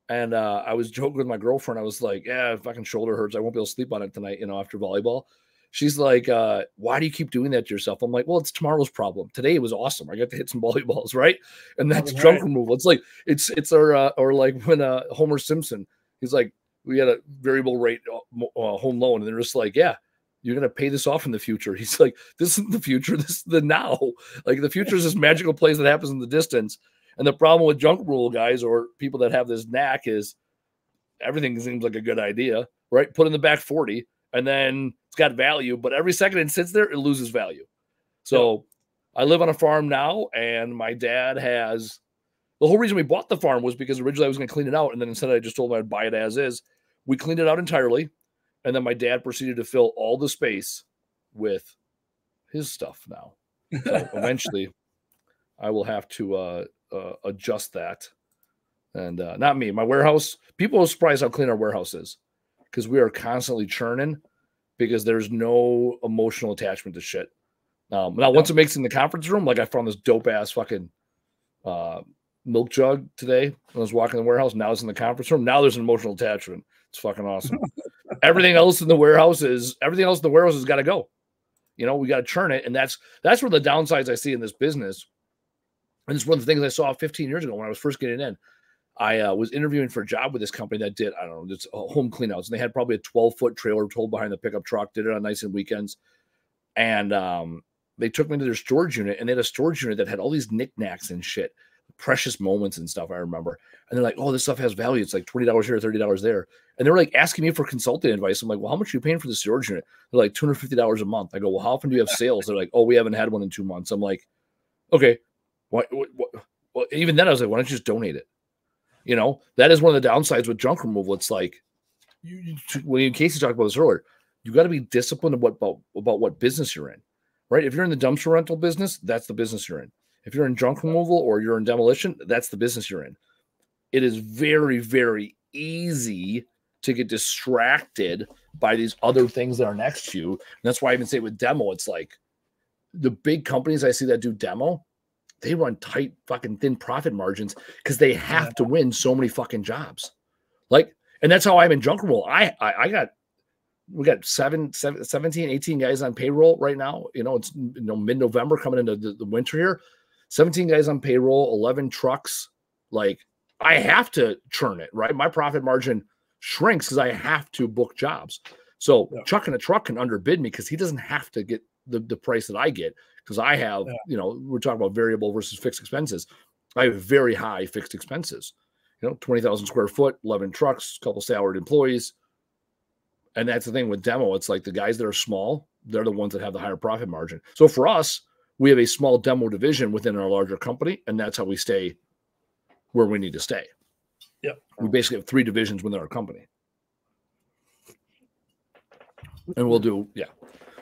and uh, I was joking with my girlfriend. I was like, "Yeah, fucking shoulder hurts. I won't be able to sleep on it tonight." You know, after volleyball. She's like, uh, "Why do you keep doing that to yourself?" I'm like, "Well, it's tomorrow's problem. Today it was awesome. I got to hit some [LAUGHS] volleyballs, right?" And that's right. junk removal. It's like it's it's our uh, or like when uh, Homer Simpson. He's like, "We had a variable rate uh, uh, home loan," and they're just like, "Yeah." You're gonna pay this off in the future. [LAUGHS] He's like, this isn't the future. This is the now. [LAUGHS] Like the future is this magical place that happens in the distance and the problem with junk rule guys or people that have this knack is everything seems like a good idea, right? Put in the back 40 and then it's got value, but every second it sits there, it loses value. So yeah. I live on a farm now, and my dad has the whole reason we bought the farm was because originally I was going to clean it out, and then instead I just told him I'd buy it as is. We cleaned it out entirely, and then my dad proceeded to fill all the space with his stuff now. So [LAUGHS] eventually, I will have to uh, uh, adjust that. And uh, not me, my warehouse. People are surprised how clean our warehouse is because we are constantly churning because there's no emotional attachment to shit. Um, now, once it makes it in the conference room, like I found this dope ass fucking uh, milk jug today when I was walking the warehouse. Now it's in the conference room. Now there's an emotional attachment. It's fucking awesome. [LAUGHS] everything else in the warehouse is everything else in the warehouse has got to go. You know, we got to churn it, and that's that's where the downsides I see in this business and it's one of the things I saw 15 years ago when I was first getting in. I uh, was interviewing for a job with this company that did, I don't know, just uh, home cleanouts. And they had probably a 12 foot trailer told behind the pickup truck, did it on nights and weekends. And um, they took me to their storage unit and they had a storage unit that had all these knickknacks and shit, precious moments and stuff. I remember. And they're like, oh, this stuff has value. It's like $20 here, $30 there. And they're like asking me for consulting advice. I'm like, well, how much are you paying for the storage unit? They're like $250 a month. I go, well, how often do you have sales? They're like, oh, we haven't had one in two months. I'm like, okay, what, what, what, well, even then, I was like, why don't you just donate it? You know, that is one of the downsides with junk removal. It's like, you, you when Casey talked about this earlier, you got to be disciplined about, about about what business you're in, right? If you're in the dumpster rental business, that's the business you're in. If you're in junk removal or you're in demolition, that's the business you're in. It is very, very easy to get distracted by these other things that are next to you. And that's why I even say with demo, it's like the big companies I see that do demo, they run tight fucking thin profit margins because they have yeah. to win so many fucking jobs. Like, and that's how I'm in junk removal. I, I, I got we got seven, seven, 17, 18 guys on payroll right now. You know, it's you know mid-November coming into the, the winter here. 17 guys on payroll, 11 trucks. Like I have to churn it, right? My profit margin shrinks because I have to book jobs. So yeah. Chuck in a truck can underbid me because he doesn't have to get the, the price that I get because I have, yeah. you know, we're talking about variable versus fixed expenses. I have very high fixed expenses. You know, 20,000 square foot, 11 trucks, couple salaried employees. And that's the thing with demo. It's like the guys that are small, they're the ones that have the higher profit margin. So for us, we have a small demo division within our larger company, and that's how we stay where we need to stay. Yeah. We basically have three divisions within our company. And we'll do, yeah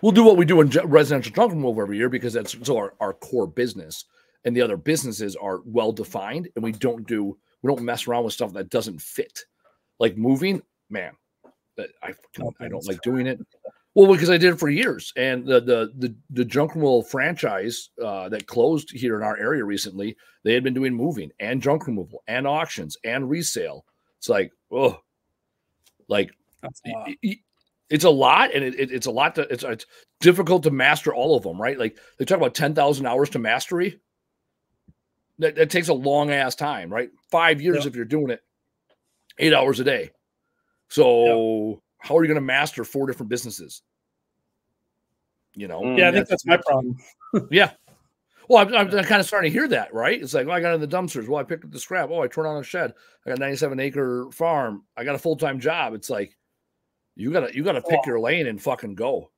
we'll do what we do in residential junk removal every year because that's so our, our core business. and the other businesses are well defined and we don't do we don't mess around with stuff that doesn't fit like moving man i i don't like doing it well because i did it for years and the the the, the junk removal franchise uh, that closed here in our area recently they had been doing moving and junk removal and auctions and resale it's like oh like it's a lot and it, it, it's a lot to it's, it's difficult to master all of them right like they talk about 10,000 hours to mastery that, that takes a long ass time, right? Five years yep. if you're doing it eight hours a day. So yep. How are you going to master four different businesses? You know? Mm. Yeah, I think that's, that's my problem. [LAUGHS] yeah. Well, I'm, I'm, kind of starting to hear that, right? It's like, well, I got in the dumpsters. Well, I picked up the scrap. Oh, I turned on a shed. I got a 97 acre farm. I got a full time job. It's like, you gotta, you gotta pick oh. your lane and fucking go.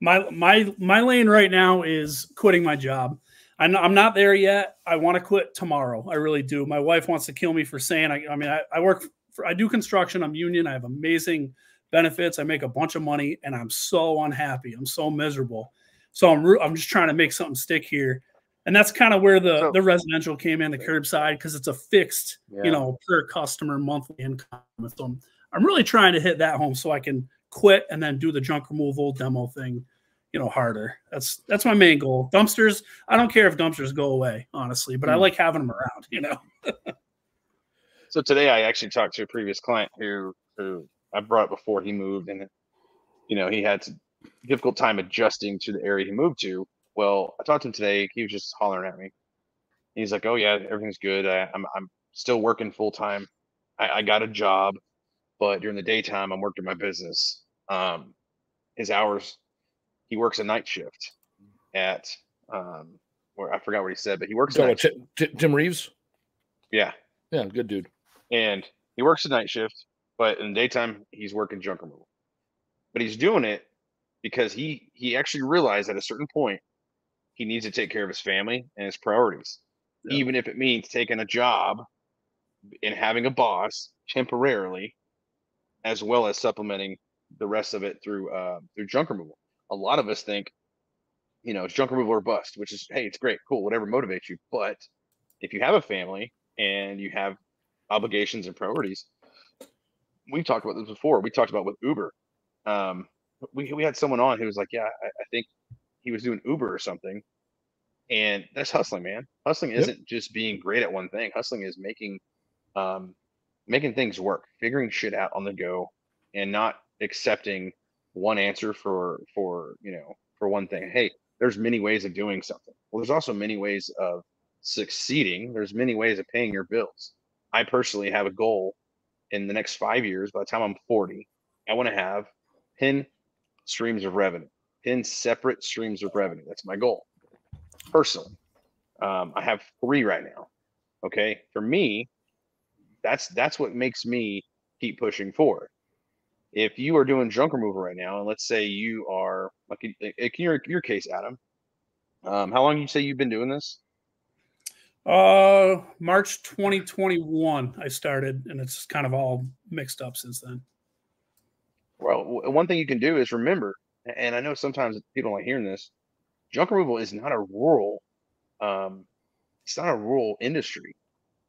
My, my, my lane right now is quitting my job. I'm, I'm not there yet. I want to quit tomorrow. I really do. My wife wants to kill me for saying, I, I mean, I, I work, for, I do construction. I'm union. I have amazing benefits. I make a bunch of money and I'm so unhappy. I'm so miserable. So I'm, I'm just trying to make something stick here. And that's kind of where the, the residential came in, the curbside, because it's a fixed, yeah. you know, per customer monthly income. So I'm, I'm really trying to hit that home so I can quit and then do the junk removal demo thing you know harder that's that's my main goal dumpsters i don't care if dumpsters go away honestly but mm. i hmm. like having them around you know [LAUGHS] so today i actually talked to a previous client who who i brought it before he moved and you know he had a difficult time adjusting to the area he moved to well i talked to him today he was just hollering at me he's like oh yeah everything's good I, am I'm, I'm still working full time I, I got a job but during the daytime i'm working my business um his hours he works a night shift at um where I forgot what he said, but he works. So, T- T- Tim Reeves. Yeah. Yeah, good dude. And he works a night shift, but in the daytime he's working junk removal. But he's doing it because he he actually realized at a certain point he needs to take care of his family and his priorities, yeah. even if it means taking a job and having a boss temporarily, as well as supplementing the rest of it through uh, through junk removal a lot of us think, you know, it's junk removal or bust, which is, hey, it's great, cool, whatever motivates you. But if you have a family and you have obligations and priorities, we talked about this before. We talked about with Uber. Um, we, we had someone on who was like, yeah, I, I think he was doing Uber or something. And that's hustling, man. Hustling isn't just being great at one thing. Hustling is making um, making things work, figuring shit out on the go, and not accepting one answer for for you know for one thing hey there's many ways of doing something well there's also many ways of succeeding there's many ways of paying your bills i personally have a goal in the next five years by the time i'm 40 i want to have 10 streams of revenue 10 separate streams of revenue. That's my goal personally. Um, i have three right now okay? For me that's that's what makes me keep pushing forward. If you are doing junk removal right now, and let's say you are like in your your case, Adam, um, how long you say you've been doing this? Uh, March 2021, I started, and it's kind of all mixed up since then. Well, one thing you can do is remember, and I know sometimes people like hearing this. Junk removal is not a rural, um, it's not a rural industry.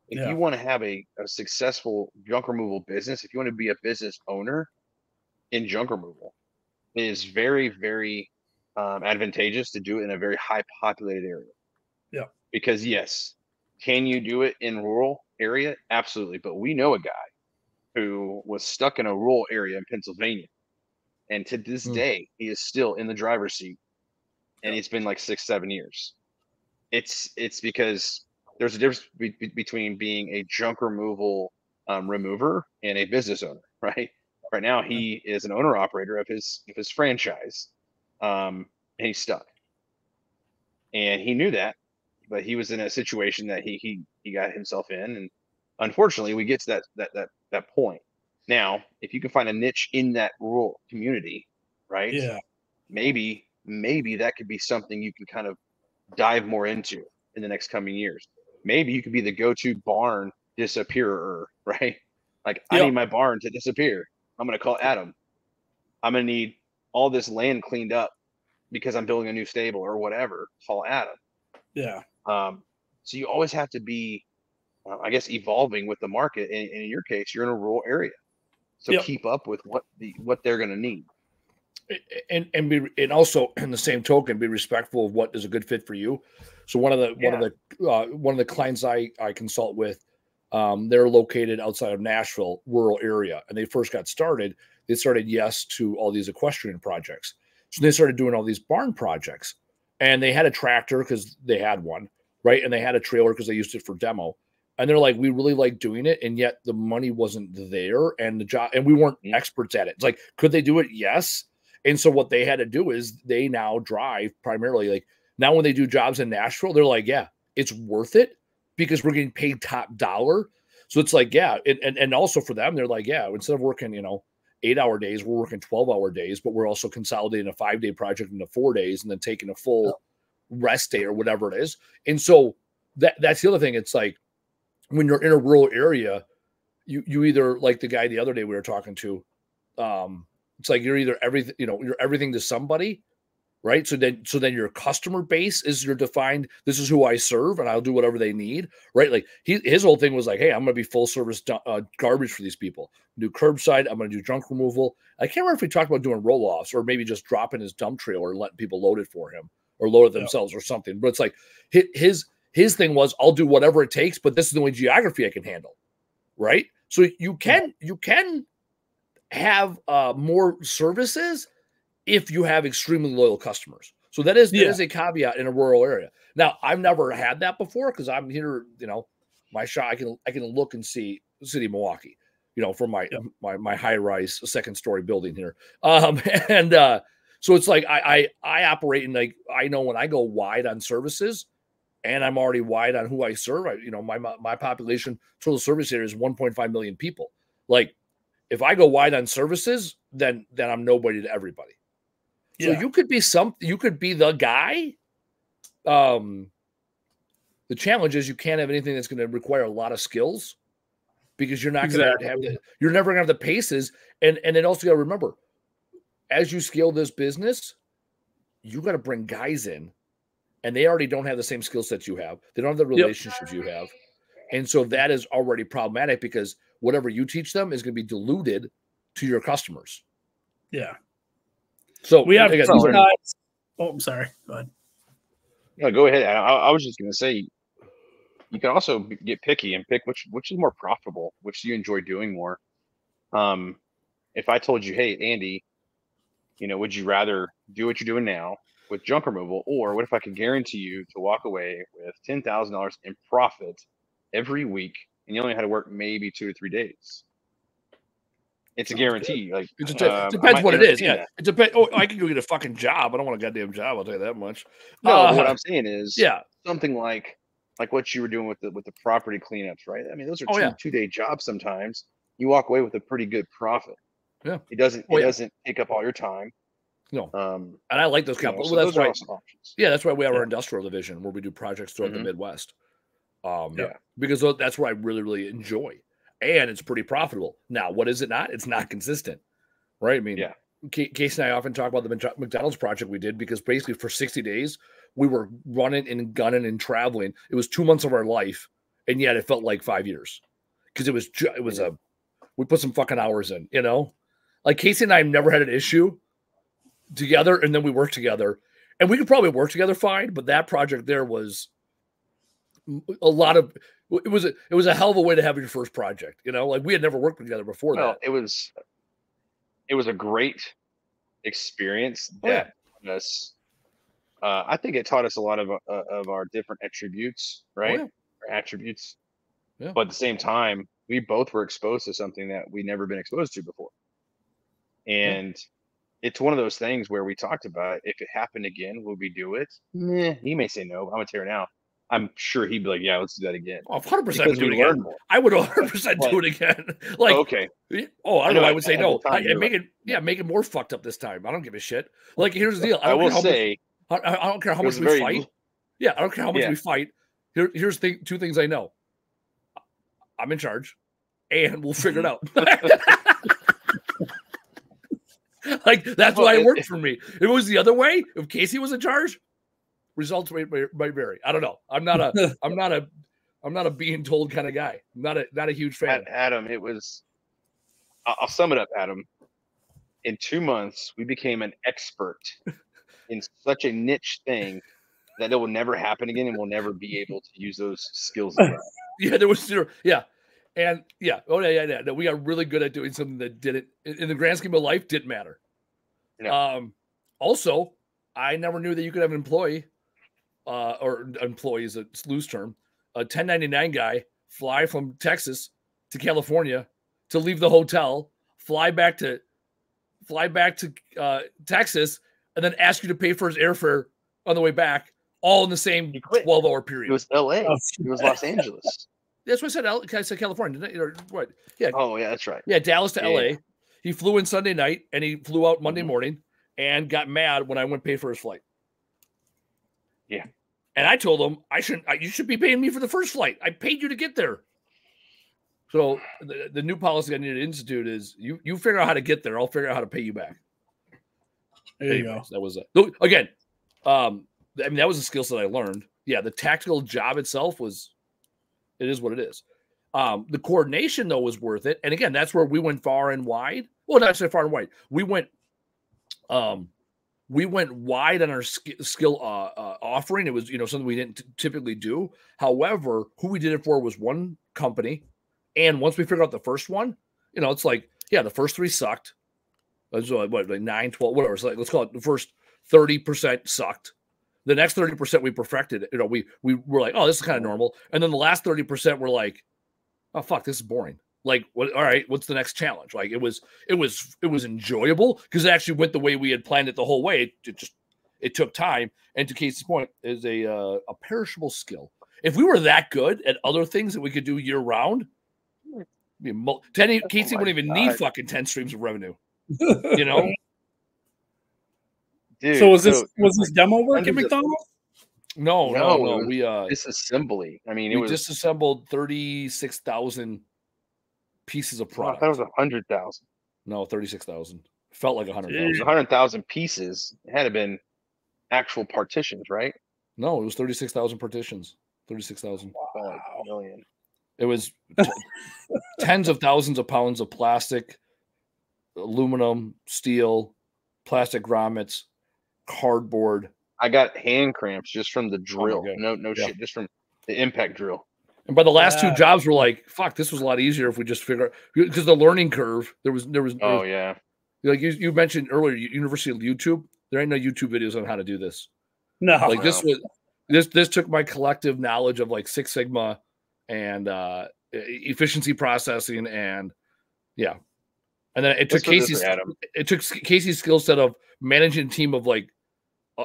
If yeah. you want to have a, a successful junk removal business, if you want to be a business owner, in junk removal it is very, very um, advantageous to do it in a very high populated area. Yeah. Because yes, can you do it in rural area? Absolutely. But we know a guy who was stuck in a rural area in Pennsylvania. And to this mm. day, he is still in the driver's seat. And it's been like six, seven years. It's it's because there's a difference be- between being a junk removal um, remover and a business owner, [LAUGHS] right? Right now, he is an owner operator of his of his franchise, um, and he's stuck. And he knew that, but he was in a situation that he he he got himself in, and unfortunately, we get to that that that that point. Now, if you can find a niche in that rural community, right? Yeah. Maybe maybe that could be something you can kind of dive more into in the next coming years. Maybe you could be the go-to barn disappearer, [LAUGHS] right? Like yep. I need my barn to disappear. I'm going to call Adam. I'm going to need all this land cleaned up because I'm building a new stable or whatever. Call Adam. Yeah. Um, So you always have to be, uh, I guess, evolving with the market. And, and in your case, you're in a rural area, so Yep. keep up with what the what they're going to need. and and be and also [CLEARS THROAT] in the same token be respectful of what is a good fit for you. So one of the one of the uh, one of the clients i i consult with um, they're located outside of nashville rural area. And they first got started they started yes to all these equestrian projects. So they started doing all these barn projects. And they had a tractor because they had one right? And they had a trailer because they used it for demo. And they're like we really like doing it and yet the money wasn't there and the job and we weren't Yeah. experts at it. It's like could they do it? Yes. And so what they had to do is they now drive primarily like now when they do jobs in Nashville, they're like, yeah, it's worth it because we're getting paid top dollar. So it's like, yeah, and, and, and also for them, they're like, yeah, instead of working, you know, eight hour days, we're working 12 hour days, but we're also consolidating a five day project into four days and then taking a full oh. Rest day or whatever it is. And so that that's the other thing. It's like when you're in a rural area, you you either like the guy the other day we were talking to, um, it's like you're either everything, you know, you're everything to somebody, right? So then, so then your customer base is your defined. This is who I serve, and I'll do whatever they need, right? Like he, his whole thing was like, hey, I'm to be full service uh, garbage for these people. Do curbside. I'm to do junk removal. I can't remember if we talked about doing roll offs or maybe just dropping his dump trailer and letting people load it for him or lower it Yeah. themselves or something. But it's like his his thing was, I'll do whatever it takes, but this is the only geography I can handle, right? So you can you can have uh, more services if you have extremely loyal customers. So that is that Yeah. is a caveat in a rural area. Now I've never had that before because I'm here, you know, my shot I can I can look and see the city of Milwaukee, you know, from my Yep. my my high rise second story building here. Um, [LAUGHS] and uh, so it's like I I I operate in like I know when I go wide on services, and I'm already wide on who I serve. I, you know, my my population total service area is 1.5 million people. Like if I go wide on services, then then I'm nobody to everybody. So Yeah. you could be some you could be the guy. Um the challenge is you can't have anything that's going to require a lot of skills because you're not going to have the you're never going to have the paces and and then also you got to remember as you scale this business you got to bring guys in and they already don't have the same skill sets you have they don't have the Yep. relationships you have and so that is already problematic because whatever you teach them is going to be diluted to your customers Yeah. so We have again, two these are- guys. Oh, I'm sorry. Go ahead. No, go ahead. I, I was just going to say, you can also get picky and pick which which is more profitable, which you enjoy doing more. Um, if I told you, hey, Andy, you know, would you rather do what you're doing now with junk removal, or what if I could guarantee you to walk away with ten thousand dollars in profit every week, and you only had to work maybe two or three days? It's a guarantee. Like It just um, I depends what it is. Yeah, that. it depends. Oh, I can go get a fucking job. I don't want a goddamn job. I'll tell you that much. No, Uh, what I'm saying is, yeah, something like like what you were doing with the with the property cleanups, right? I mean, those are Oh, two yeah. two day jobs. Sometimes you walk away with a pretty good profit. Yeah. it doesn't Oh, it yeah. doesn't take up all your time. no, Um, and I like those you know, kind so Well, those that's are why. also options. Yeah, that's why we have our industrial division where we do projects throughout the Mhm. Midwest. Um, Yeah. because that's what I really, really enjoy, and it's pretty profitable. Now, what is it not? It's not consistent, right? I mean, Yeah. Ca- Casey and I often talk about the McDonald's project we did because basically for sixty days we were running and gunning and traveling. It was two months of our life, and yet it felt like five years because it was ju- it was a we put some fucking hours in, you know. Like Casey and I have never had an issue together, and then we worked together, and we could probably work together fine. But that project there was a lot of it was a, it was a hell of a way to have your first project, you know. Like we had never worked together before Well, that. it was it was a great experience Oh, yeah. that us. Uh, I think it taught us a lot of uh, of our different attributes, right? yeah. Our attributes. Yeah. But at the same time, we both were exposed to something that we'd never been exposed to before. And it's one of those things where we talked about if it happened again, would we do it? Meh. He may say no. but I'm gonna tear it out. I'm sure he'd be like, "Yeah, let's do that again." Oh, 100 percent do it again. more. I would 100 percent do it again. [LAUGHS] like, okay, oh, I I don't know. know I at- would say at no. time I, you make like, it, yeah, make it more fucked up this time. I don't give a shit. Like, here's the deal. I, I don't will care how say much, I, I don't care how much we very fight. Yeah, I don't care how much Yeah. we fight. Here, here's the two things I know. I'm in charge, and we'll figure it mm-hmm. out. [LAUGHS] [LAUGHS] like that's Well, why it it- worked for me. If it was the other way, if Casey was in charge, results might, might vary. I don't know. I'm not a [LAUGHS] I'm not a I'm not a being told kind of guy. I'm not a not a huge fan. Adam, it was. I'll sum it up, Adam. In two months, we became an expert [LAUGHS] in such a niche thing that it will never happen again, and we'll never be able to use those skills again. yeah, there was zero. Yeah, and yeah, oh yeah, yeah, yeah. we got really good at doing something that didn't, in the grand scheme of life, didn't matter. No. Um, also, I never knew that you could have an employee, uh, or employees, a loose term, a 1099 guy fly from Texas to California to leave the hotel, fly back to fly back to uh, Texas, and then ask you to pay for his airfare on the way back, all in the same 12 hour period. It was LA. Oh, it was Los Angeles. That's what I said. I said California, didn't I? Or what? Yeah. Oh, yeah, that's right. Yeah, Dallas to yeah, LA. He flew in Sunday night and he flew out Monday mm-hmm. morning and got mad when I went pay for his flight. Yeah. And I told him I shouldn't. You should be paying me for the first flight. I paid you to get there. So the, the new policy I need to institute is you you figure out how to get there. I'll figure out how to pay you back. There Anyways, you go. That was it. Again, um, I mean that was a skill set I learned. Yeah, the tactical job itself was, it is what it is. Um, the coordination though was worth it, and again, that's where we went far and wide. Well, not say far and wide. We went, um, we went wide on our sk- skill uh, uh, offering. It was you know something we didn't t- typically do. However, who we did it for was one company, and once we figured out the first one, you know, it's like yeah, the first three sucked. So what like 9, 12, whatever. So like, let's call it the first 30% sucked. The next 30% we perfected. You know, we we were like, oh, this is kind of normal. And then the last 30% were like, oh fuck, this is boring. Like what all right what's the next challenge? Like it was it was it was enjoyable because it actually went the way we had planned it the whole way. It, it just it took time. And to casey's point is a uh, a perishable skill. If we were that good at other things that we could do year round I mean, 10, casey oh wouldn't even God. need fucking 10 streams of revenue. [LAUGHS] You know Dude, so was this was this demo work at mcdonald's no, no, no, no. We uh disassembly. I mean, it we was disassembled thirty six thousand pieces of product. that was a hundred thousand. No, thirty-six thousand. Felt like a hundred thousand. hundred thousand pieces. It had to been actual partitions, right? No, it was thirty-six thousand partitions. Thirty-six thousand. Wow. Like million. It was t- [LAUGHS] tens of thousands of pounds of plastic, aluminum, steel, plastic grommets, cardboard. I got hand cramps just from the drill. Oh no, no yeah. shit, just from the impact drill. And by the last yeah. two jobs, were like, "Fuck, this was a lot easier if we just figure out because the learning curve there was there was. There oh was, yeah, like you, you mentioned earlier, University of YouTube. There ain't no YouTube videos on how to do this. No, like this was this this took my collective knowledge of like Six Sigma and uh efficiency processing and yeah, and then it took Casey's it took Casey's skill set of managing a team of like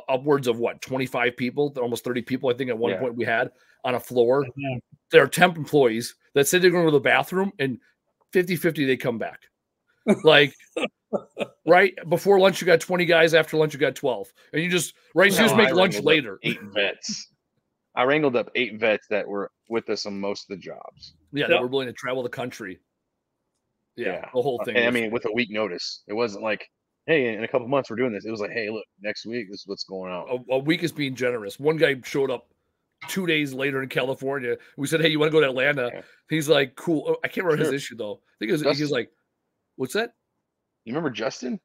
upwards of what 25 people almost 30 people i think at one yeah. point we had on a floor yeah there are temp employees that say they're going to the bathroom and 50 50 they come back. like [LAUGHS] right before lunch you got 20 guys after lunch you got 12 and you just right no, you just make I lunch later eight vets i wrangled up eight vets that were with us on most of the jobs yeah yep. that were willing to travel the country yeah, yeah. the whole uh, thing and, i mean with a week notice it wasn't like hey in a couple months we're doing this it was like hey look next week this is what's going on a, a week is being generous one guy showed up two days later in California. We said, "Hey, you want to go to Atlanta?" Yeah. He's like, "Cool." Oh, I can't remember sure. his issue though. I think it was, he was like, "What's that?" You remember Justin?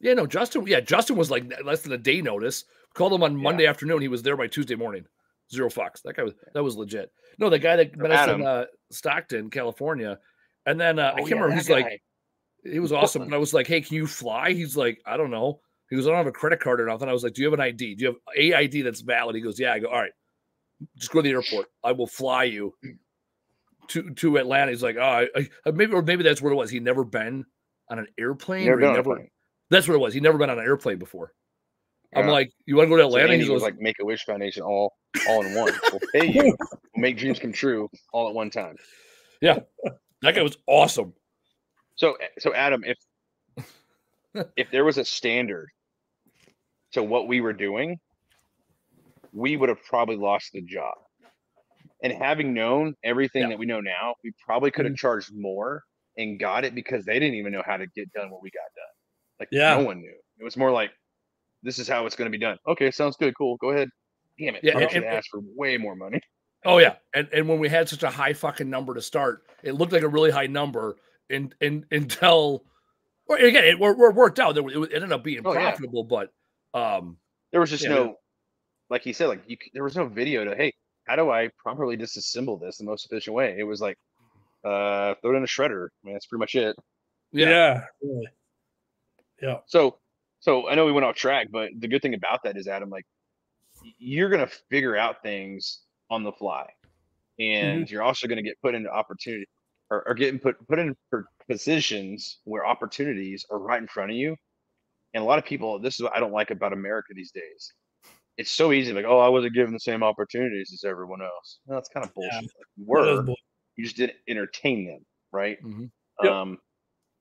Yeah, no, Justin. Yeah, Justin was like less than a day notice. Called him on Monday yeah. afternoon. He was there by Tuesday morning. Zero fucks. That guy was that was legit. No, the guy that met us in uh, Stockton, California, and then uh, oh, I can't yeah, remember. He's guy. like, he was awesome. And I was like, "Hey, can you fly?" He's like, "I don't know." He goes, "I don't have a credit card or nothing." I was like, "Do you have an ID? Do you have a ID that's valid?" He goes, "Yeah." I go, "All right." just go to the airport. I will fly you to to Atlanta. He's like, oh, I, I, maybe or maybe that's what it was. He'd never been on an airplane. Never, never that's what it was. He'd never been on an airplane before. Yeah. I'm like, you want to go to Atlanta? So he goes like Make a Wish Foundation all all in one. we'll pay you. We'll [LAUGHS] make dreams come true all at one time. Yeah, that guy was awesome. So so Adam, if [LAUGHS] if there was a standard to what we were doing, we would have probably lost the job. And having known everything yeah. that we know now, we probably could have mm-hmm. charged more and got it because they didn't even know how to get done what we got done. Like yeah. no one knew. It was more like, this is how it's going to be done. Okay, sounds good. Cool. Go ahead. damn it, Yeah, I should ask for way more money. Oh yeah, and and when we had such a high fucking number to start, it looked like a really high number, and and until, well, again, it, wor- wor- worked out. It, it ended up being Oh, yeah. profitable, but um, There was just Yeah. no, like he said, like you, there was no video to, hey, how do I properly disassemble this the most efficient way? It was like, uh, throw it in a shredder. I mean, that's pretty much it. yeah, really. Yeah. So, so I know we went off track, but the good thing about that is, Adam, like you're gonna figure out things on the fly, and you're also gonna get put into opportunity or, or getting put put in positions where opportunities are right in front of you. And a lot of people, this is what I don't like about America these days. It's so easy, like, oh, I wasn't given the same opportunities as everyone else. No, that's kind of bullshit. Yeah. Like, you were, bull- you just didn't entertain them, right? Mhm. Yep. Um,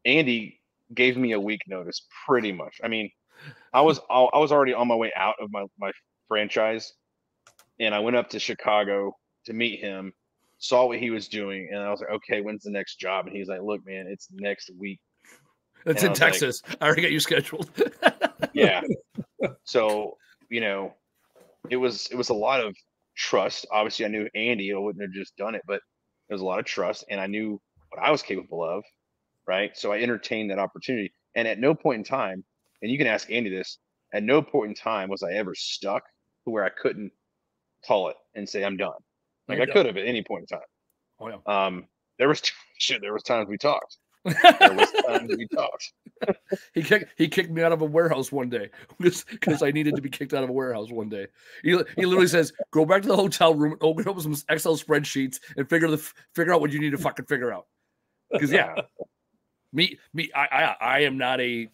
Andy gave me a week notice, pretty much. I mean, I [LAUGHS] was I I was already on my way out of my my franchise, and I went up to Chicago to meet him, saw what he was doing, and I was like, okay, when's the next job? And he's like, look, man, it's next week. it's And I in was like- Texas. I already got you scheduled. [LAUGHS] Yeah. so you know, it was it was a lot of trust. Obviously, I knew Andy. I wouldn't have just done it, but there was a lot of trust, and I knew what I was capable of. Right. So I entertained that opportunity, and at no point in time, and you can ask Andy this, at no point in time was I ever stuck to where I couldn't call it and say I'm done. Like I could have at any point in time. Oh yeah. Um, there was [LAUGHS] shit. There was times we talked. There was times we [LAUGHS] talked. he kicked he kicked me out of a warehouse one day [LAUGHS] because I needed to be kicked out of a warehouse one day. He, he literally says, "Go back to the hotel room, open up some Excel spreadsheets, and figure the figure out what you need to fucking figure out." Because yeah, me me I, I I am not a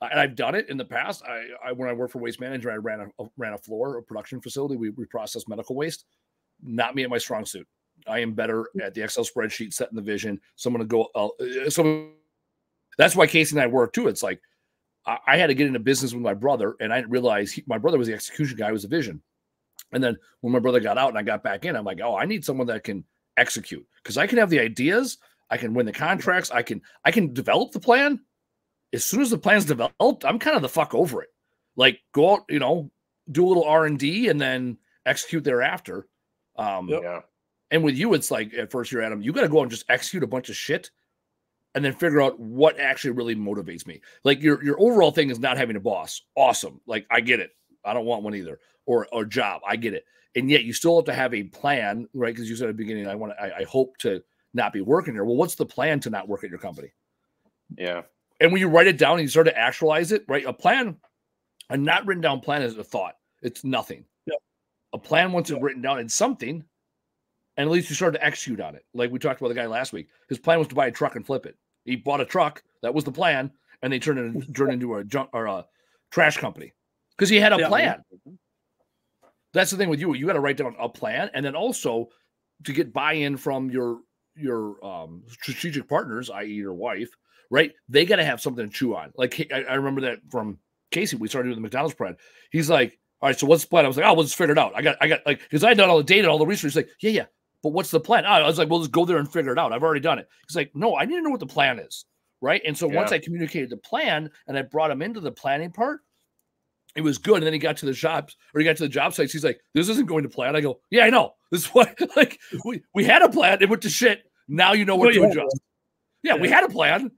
and I've done it in the past. I, I when I worked for Waste Management, I ran a ran a floor, a production facility. We we process medical waste. Not me at my strong suit. I am better at the Excel spreadsheet, setting the vision. Someone to go. Uh, some. That's why Casey and I work too. It's like I, I had to get into business with my brother, and I didn't realize he, my brother was the execution guy, was the vision. And then when my brother got out and I got back in, I'm like, oh, I need someone that can execute because I can have the ideas, I can win the contracts, I can I can develop the plan. As soon as the plan's developed, I'm kind of the fuck over it. Like go out, you know, do a little R and D and then execute thereafter. Um, Yep. Yeah. and with you, it's like at first you're Adam, you got to go out and just execute a bunch of shit, and then figure out what actually really motivates me. Like your your overall thing is not having a boss. Awesome. Like I get it. I don't want one either. Or or job. I get it. And yet you still have to have a plan, right? Because you said at the beginning, I want to. I, I hope to not be working here. Well, what's the plan to not work at your company? Yeah. And when you write it down and you start to actualize it, right? A plan, a not written down plan is a thought. It's nothing. A plan once it's written down, it's something, and at least you start to execute on it. Like we talked about the guy last week. His plan was to buy a truck and flip it. He bought a truck. That was the plan, and they turned it turned into a junk or a trash company because he had a Yeah. plan. That's the thing with you. You got to write down a plan, and then also to get buy-in from your your um, strategic partners, i.e., your wife, right? They got to have something to chew on. Like I, I remember that from Casey. We started doing the McDonald's plan. He's like, "All right, so what's the plan?" I was like, "Oh, we'll just figure it out." I got, I got like because I had done all the data, all the research. He's like, "Yeah, yeah, but what's the plan?" I was like, "We'll just go there and figure it out. I've already done it." He's like, "No, I need to know what the plan is." Right. And so once I communicated the plan and I brought him into the planning part, it was good. And then he got to the jobs or he got to the job sites. He's like, this isn't going to plan. I go, yeah, I know. This is [LAUGHS] what like we, we had a plan. It went to shit. Now you know what to adjust. Yeah, we had a plan.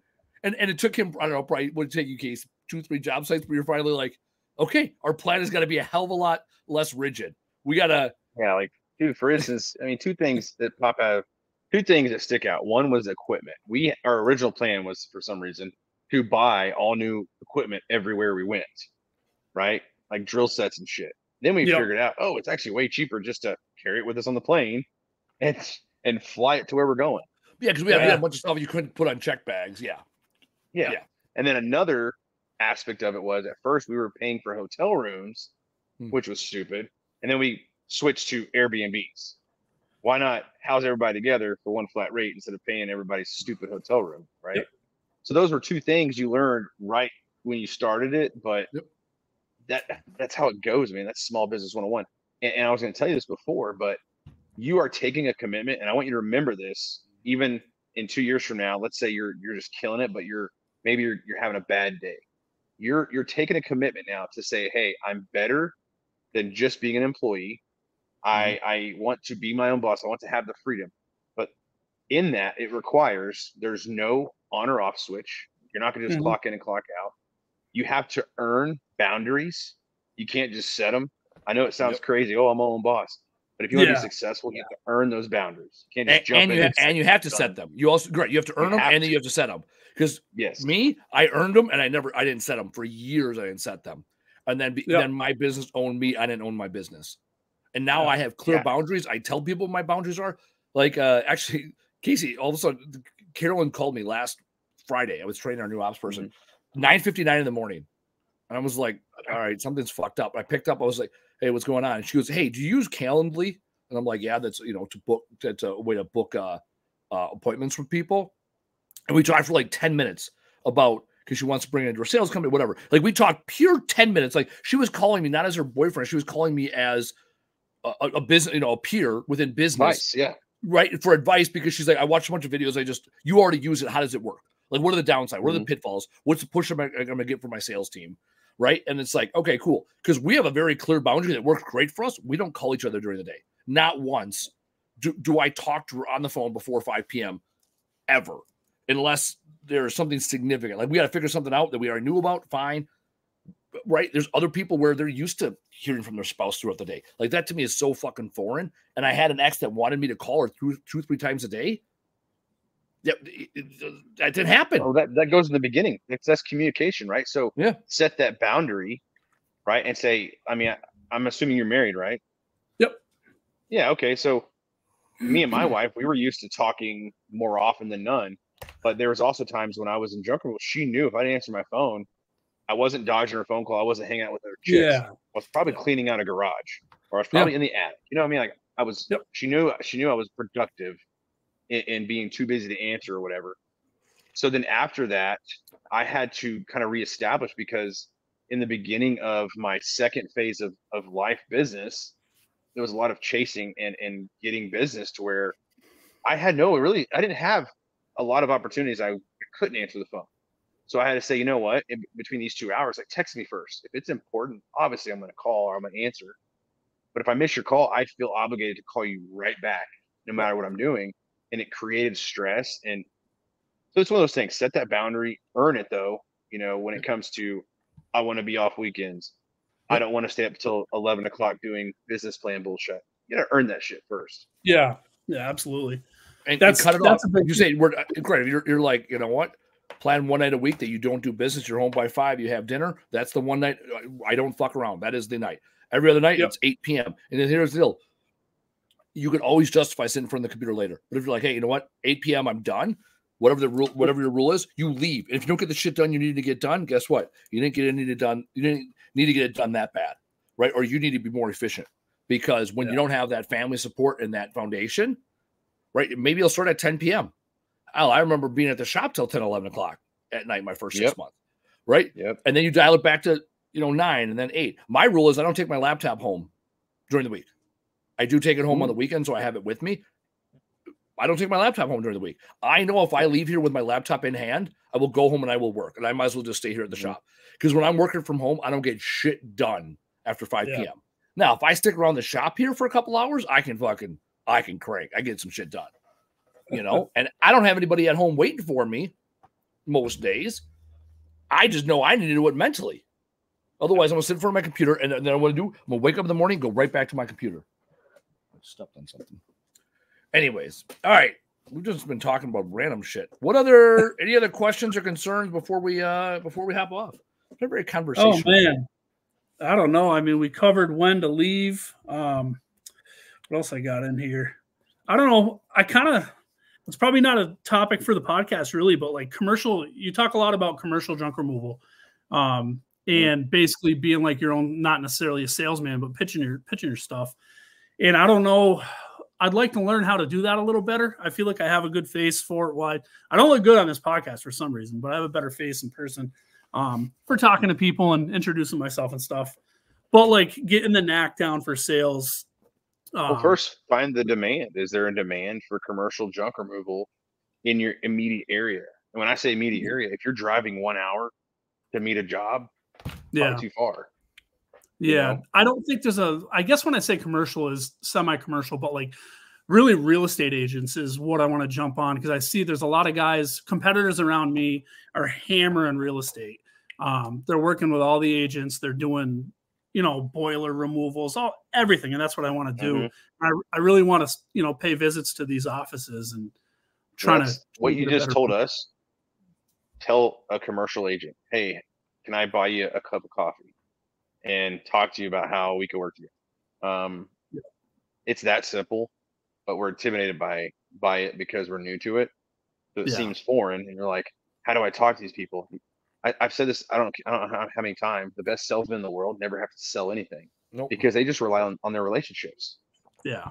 And and it took him, I don't know, probably would take you case two, three job sites where you're finally like, okay, our plan has got to be a hell of a lot less rigid. We gotta Yeah, like dude, for instance, I mean, two things that pop out, two things that stick out. One was equipment. We our original plan was for some reason to buy all new equipment everywhere we went, right? Like drill sets and shit. Then we Yep. figured out, oh, it's actually way cheaper just to carry it with us on the plane and and fly it to where we're going. yeah, because we, had- we had a bunch of stuff you couldn't put on check bags. Yeah. Yeah. Yeah. And then another aspect of it was at first we were paying for hotel rooms, Hmm. which was stupid. And then we switched to Airbnbs. Why not house everybody together for one flat rate instead of paying everybody's stupid hotel room? Right. Yep. So those were two things you learned right when you started it. But Yep. that that's how it goes, man. That's small business 101. And, and I was going to tell you this before, but you are taking a commitment, and I want you to remember this even in two years from now. Let's say you're you're just killing it, but you're maybe you're you're having a bad day. You're you're taking a commitment now to say, hey, I'm better than just being an employee. I Mm-hmm. I want to be my own boss. I want to have the freedom. But in that, it requires there's no on or off switch. You're not going to just Mhm. clock in and clock out. You have to earn boundaries. You can't just set them. I know it sounds Yep. crazy. Oh, I'm my own boss. But if you want to be successful, you have to earn those boundaries. You can't just And, jump and in you ha- and you have to "Done." set them. You also great. You have to You earn them, have and then you have to set them. Because Yes. me, I earned them, and I never, I didn't set them for years. I didn't set them, and then be, Yep. then my business owned me. I didn't own my business, and now Yeah. I have clear Yeah. boundaries. I tell people what my boundaries are. Like uh [LAUGHS] actually, Casey, all of a sudden, Carolyn called me last Friday. I was training our new ops person, Mm-hmm. nine fifty nine in the morning, and I was like, "All right, something's fucked up." I picked up. I was like, "Hey, what's going on?" And she goes, "Hey, do you use Calendly?" And I'm like, "Yeah, that's you know to book that's a way to book uh, uh appointments with people." And we talked for like ten minutes about because she wants to bring it into her sales company, whatever. Like we talked pure ten minutes. Like she was calling me not as her boyfriend, she was calling me as a, a business, you know, a peer within business Nice. Yeah. right for advice because she's like, I watched a bunch of videos. I just you already use it. How does it work? Like, what are the downside? What are the mm-hmm. pitfalls? What's the push am I, I'm gonna get for my sales team? Right. And it's like, okay, cool. Because we have a very clear boundary that works great for us. We don't call each other during the day. Not once do, do I talk to her on the phone before 5 p.m. ever, unless there's something significant. Like we got to figure something out that we already knew about. Fine. Right. There's other people where they're used to hearing from their spouse throughout the day. Like that to me is so fucking foreign. And I had an ex that wanted me to call her two, two, three times a day. Yeah, it- that didn't happen. Oh, that, that goes in the beginning. That's, that's communication, right? So Yeah. set that boundary, right? And say, I mean, I, I'm assuming you're married, right? Yep. Yeah. Okay. So me and my [CLEARS THROAT] wife, we were used to talking more often than none. But there was also times when I was in drunk she knew if I didn't answer my phone, I wasn't dodging her phone call. I wasn't hanging out with her chicks. Yeah. I was probably cleaning out a garage or I was probably in the attic. You know what I mean? Like I was, Yep. she knew, she knew I was productive in, in being too busy to answer or whatever. So then after that, I had to kind of reestablish because in the beginning of my second phase of, of life business, there was a lot of chasing and, and getting business to where I had no really, I didn't have a lot of opportunities. I couldn't answer the phone. So I had to say, you know what, in between these two hours, like text me first. If it's important, obviously I'm going to call or I'm going to answer. But if I miss your call, I feel obligated to call you right back, no matter what I'm doing. And it created stress. And so it's one of those things. Set that boundary, earn it though. You know, when it comes to, I want to be off weekends. I don't want to stay up till 11 o'clock doing business plan bullshit. You got to earn that shit first. Yeah. Yeah. Absolutely. And That's- you cut it that's off. a big You say we're uh, great. You're, you're like, you know what? Plan one night a week that you don't do business. You're home by five. You have dinner. That's the one night uh, I don't fuck around. That is the night. Every other night Yep. it's 8 p.m. And then here's the deal. You can always justify sitting in front of the computer later. But if you're like, hey, you know what? 8 p.m. I'm done. Whatever the rule, whatever your rule is, you leave. And if you don't get the shit done you need to get done, guess what? You didn't get it needed done. You didn't need to get it done that bad, right? Or you need to be more efficient because when you don't have that family support and that foundation, right? Maybe it'll start at 10 p.m. Oh, I remember being at the shop till 10, 11 o'clock at night, my first six Yep. months, right? Yep. And then you dial it back to, you know, nine and then eight. My rule is I don't take my laptop home during the week. I do take it home on the weekend, so I have it with me. I don't take my laptop home during the week. I know if I leave here with my laptop in hand, I will go home and I will work, and I might as well just stay here at the Mhm. shop because when I'm working from home, I don't get shit done after 5 Yeah. p.m. Now, if I stick around the shop here for a couple hours, I can fucking I can crank. I get some shit done, you know. and I don't have anybody at home waiting for me most days. I just know I need to do it mentally. Otherwise, I'm gonna sit in front of my computer and then what I do? I'm gonna wake up in the morning, go right back to my computer. I stepped on something. Anyways, all right. We've just been talking about random shit. What other [LAUGHS] any other questions or concerns before we uh before we hop off? It's been very Oh man, I don't know. I mean, we covered when to leave. Um, what else I got in here? I don't know. I kind of. It's probably not a topic for the podcast, really, but like commercial. You talk a lot about commercial junk removal, um, and basically being like your own, not necessarily a salesman, but pitching your pitching your stuff. And I don't know. I'd like to learn how to do that a little better. I feel like I have a good face for it. Why I don't look good on this podcast for some reason, but I have a better face in person um, for talking to people and introducing myself and stuff. But like getting the knack down for sales. Well, um, first, find the demand. Is there a demand for commercial junk removal in your immediate area? And when I say immediate area, if you're driving one hour to meet a job, yeah, too far. Yeah, know? I don't think there's a. I guess when I say commercial is semi-commercial, but like really real estate agents is what I want to jump on because I see there's a lot of guys, competitors around me are hammering real estate. Um, they're working with all the agents. They're doing, you know, boiler removals, all everything, and that's what I want to do. Mm-hmm. I, I really want to, you know, pay visits to these offices and trying to. What you just told us. Tell a commercial agent, hey, can I buy you a cup of coffee? and talk to you about how we could work together. Um, yeah. It's that simple, but we're intimidated by by it because we're new to it. So it yeah. seems foreign, and you're like, how do I talk to these people? I, have said this. I don't. I don't know how, many times. The best salesmen in the world never have to sell anything nope. because they just rely on, on their relationships. Yeah,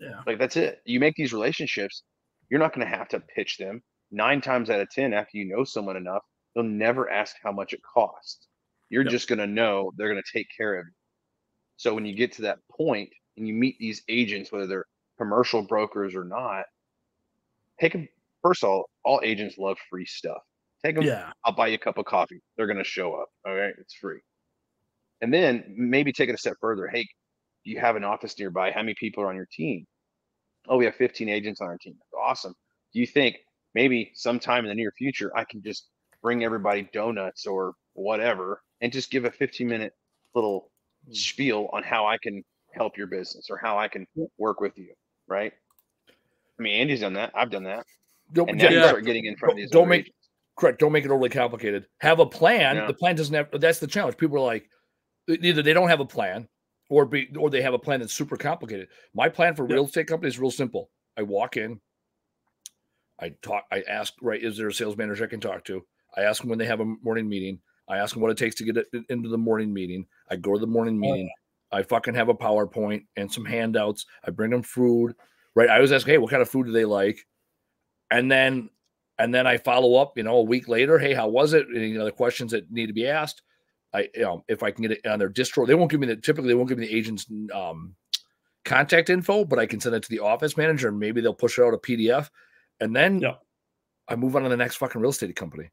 yeah. Like that's it. You make these relationships. You're not going to have to pitch them. Nine times out of ten, after you know someone enough, they'll never ask how much it costs. You're yep. just going to know they're going to take care of you. So when you get to that point and you meet these agents, whether they're commercial brokers or not, take them. First of all, all agents love free stuff. Take them. Yeah. I'll buy you a cup of coffee. They're going to show up. All right. It's free. And then maybe take it a step further. Hey, do you have an office nearby? How many people are on your team? Oh, we have 15 agents on our team. That's awesome. Do you think maybe sometime in the near future I can just bring everybody donuts or whatever and just give a 15 minute little hmm. spiel on how I can help your business or how I can work with you. Right. I mean, Andy's done that. I've done that. Don't, and now yeah, you start getting in front of these. Don't make agents. Correct. Don't make it overly complicated. Have a plan. Yeah. The plan doesn't have. That's the challenge. People are like, either they don't have a plan, or be, or they have a plan that's super complicated. My plan for yeah. real estate company is real simple. I walk in. I talk. I ask. Right? Is there a sales manager I can talk to? I ask them when they have a morning meeting. I ask them what it takes to get it into the morning meeting. I go to the morning oh, meeting. I fucking have a PowerPoint and some handouts. I bring them food, right? I always ask, hey, what kind of food do they like? And then, and then I follow up, you know, a week later. Hey, how was it? Any other questions that need to be asked? I, you know, if I can get it on their distro, they won't give me the typically they won't give me the agent's um, contact info, but I can send it to the office manager and maybe they'll push it out a PDF. And then yeah. I move on to the next fucking real estate company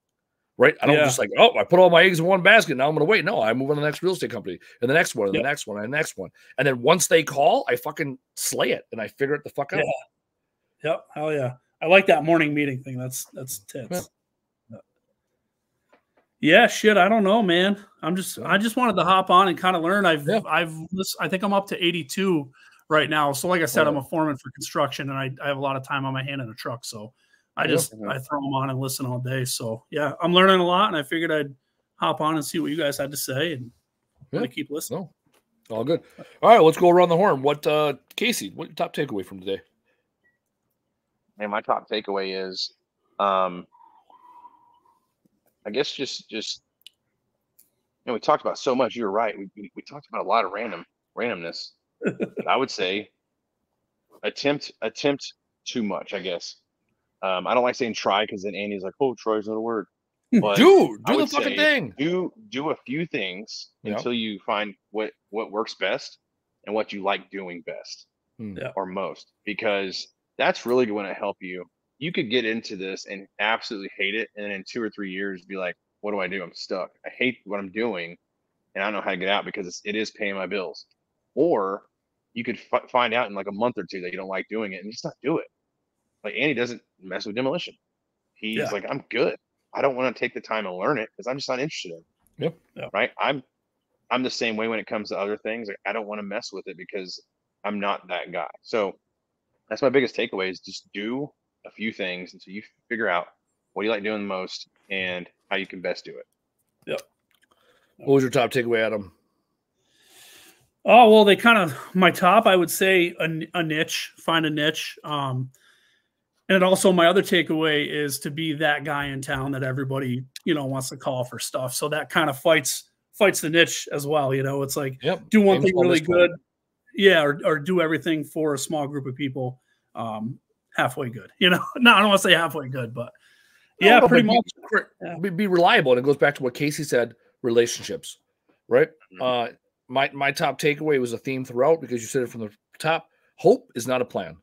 right? I don't yeah. just like, oh, I put all my eggs in one basket. Now I'm going to wait. No, I move on to the next real estate company and the next one and yep. the next one and the next one. And then once they call, I fucking slay it and I figure it the fuck out. Yeah. Yep. Hell yeah. I like that morning meeting thing. That's, that's tits. Yeah. yeah. Shit. I don't know, man. I'm just, I just wanted to hop on and kind of learn. I've, yeah. I've, I think I'm up to 82 right now. So like I said, I'm a foreman for construction and I, I have a lot of time on my hand in a truck. So I just I throw them on and listen all day. So yeah, I'm learning a lot, and I figured I'd hop on and see what you guys had to say, and yeah. keep listening. No. All good. All right, let's go around the horn. What uh Casey? What your top takeaway from today? Man, my top takeaway is, um, I guess just just you know we talked about so much. You're right. We we, we talked about a lot of random randomness. [LAUGHS] I would say attempt attempt too much. I guess um, I don't like saying try because then Andy's like, "Oh, try's not a word." [LAUGHS] But do do the fucking thing. Do do a few things yep. until you find what what works best and what you like doing best hmm. or most, because that's really going to help you. You could get into this and absolutely hate it, and in two or three years, be like, "What do I do? I'm stuck. I hate what I'm doing, and I don't know how to get out because it's, it is paying my bills." Or you could f- find out in like a month or two that you don't like doing it and just not do it. Like Andy doesn't mess with demolition. He's yeah. like, I'm good. I don't want to take the time and learn it because I'm just not interested in. Yep. Yeah. Right. I'm I'm the same way when it comes to other things. Like, I don't want to mess with it because I'm not that guy. So that's my biggest takeaway is just do a few things until you figure out what you like doing the most and how you can best do it. Yep. What was your top takeaway, Adam? Oh well, they kind of my top. I would say a, a niche. Find a niche. Um, and also my other takeaway is to be that guy in town that everybody you know wants to call for stuff so that kind of fights fights the niche as well you know it's like yep. do one thing really good point. Yeah or, or do everything for a small group of people um halfway good you know [LAUGHS] no i don't want to say halfway good but yeah no, pretty much be, be, reliable and it goes back to what casey said relationships right mm-hmm. uh my my top takeaway was a theme throughout because you said it from the top hope is not a plan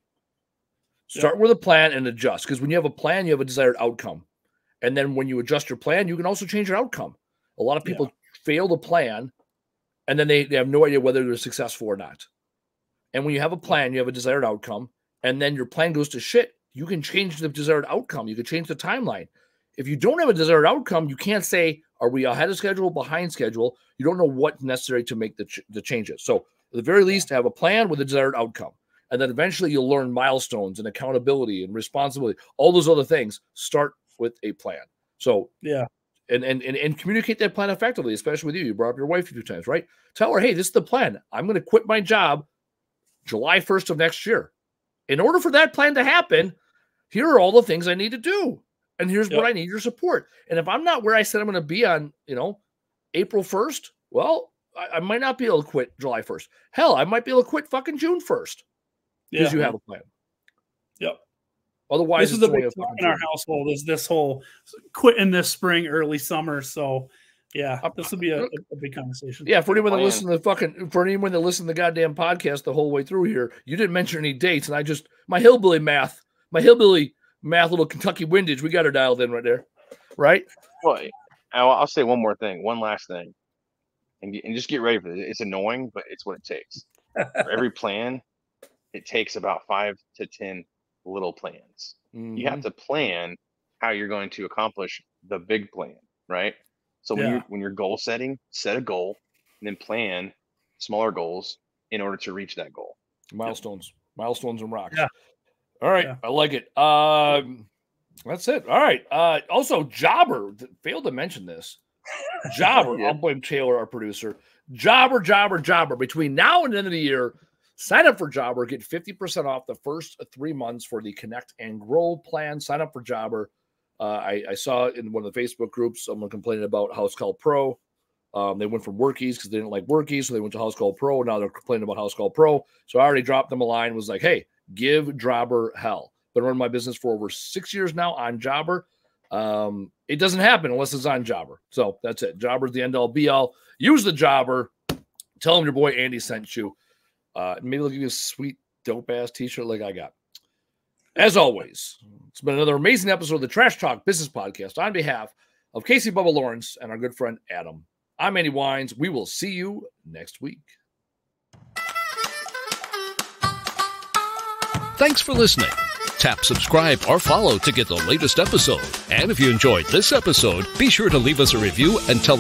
Start yeah. with a plan and adjust because when you have a plan, you have a desired outcome. And then when you adjust your plan, you can also change your outcome. A lot of people yeah. fail the plan and then they, they have no idea whether they're successful or not. And when you have a plan, you have a desired outcome, and then your plan goes to shit, you can change the desired outcome. You can change the timeline. If you don't have a desired outcome, you can't say, are we ahead of schedule, behind schedule? You don't know what's necessary to make the, ch- the changes. So, at the very least, have a plan with a desired outcome. And then eventually you'll learn milestones and accountability and responsibility, all those other things. Start with a plan. So, yeah. And, and, and, and communicate that plan effectively, especially with you. You brought up your wife a few times, right? Tell her, hey, this is the plan. I'm going to quit my job July 1st of next year. In order for that plan to happen, here are all the things I need to do. And here's yep. what I need your support. And if I'm not where I said I'm going to be on, you know, April 1st, well, I, I, might not be able to quit July 1st. Hell, I might be able to quit fucking June 1st because yeah. you have a plan. Yep. Otherwise, this is the big talk in our household is this whole quitting this spring, early summer. So yeah, this would be a, a, big conversation. Yeah, for anyone that listens to the fucking for anyone that listened to the goddamn podcast the whole way through here, you didn't mention any dates, and I just my hillbilly math, my hillbilly math, little Kentucky windage, we got her dialed in right there, right? Well, I'll, I'll say one more thing, one last thing, and, and just get ready for it. It's annoying, but it's what it takes. for [LAUGHS] every plan, it takes about five to ten little plans. Mm-hmm. You have mm-hmm. to plan how you're going to accomplish the big plan, right? So when yeah. you're when you're goal setting, set a goal and then plan smaller goals in order to reach that goal. Milestones, milestones and rocks. Yeah. All right, yeah. I like it. Um, that's it. All right. Uh, also, Jobber failed to mention this. [LAUGHS] Jobber, yeah. I'll blame Taylor, our producer. Jobber, Jobber, Jobber. Between now and the end of the year, sign up for Jobber. Get 50% off the first three months for the Connect and Grow plan. Sign up for Jobber. Uh, I, I, saw in one of the Facebook groups someone complaining about House Call Pro. Um, they went from Workiz because they didn't like Workiz, so they went to House Call Pro. Now they're complaining about House Call Pro. So I already dropped them a line. Was like, hey, give Jobber hell. Been running my business for over six years now on Jobber. Um, it doesn't happen unless it's on Jobber. So that's it. Jobber's the end all be all. Use the Jobber. Tell them your boy Andy sent you. Uh, maybe they'll give you a sweet dope ass t-shirt like I got. As always, it's been another amazing episode of the Trash Talk Business Podcast. On behalf of Casey Bubba Lawrence and our good friend Adam, I'm Andy Weins. We will see you next week. Thanks for listening. Tap subscribe or follow to get the latest episode. And if you enjoyed this episode, be sure to leave us a review and tell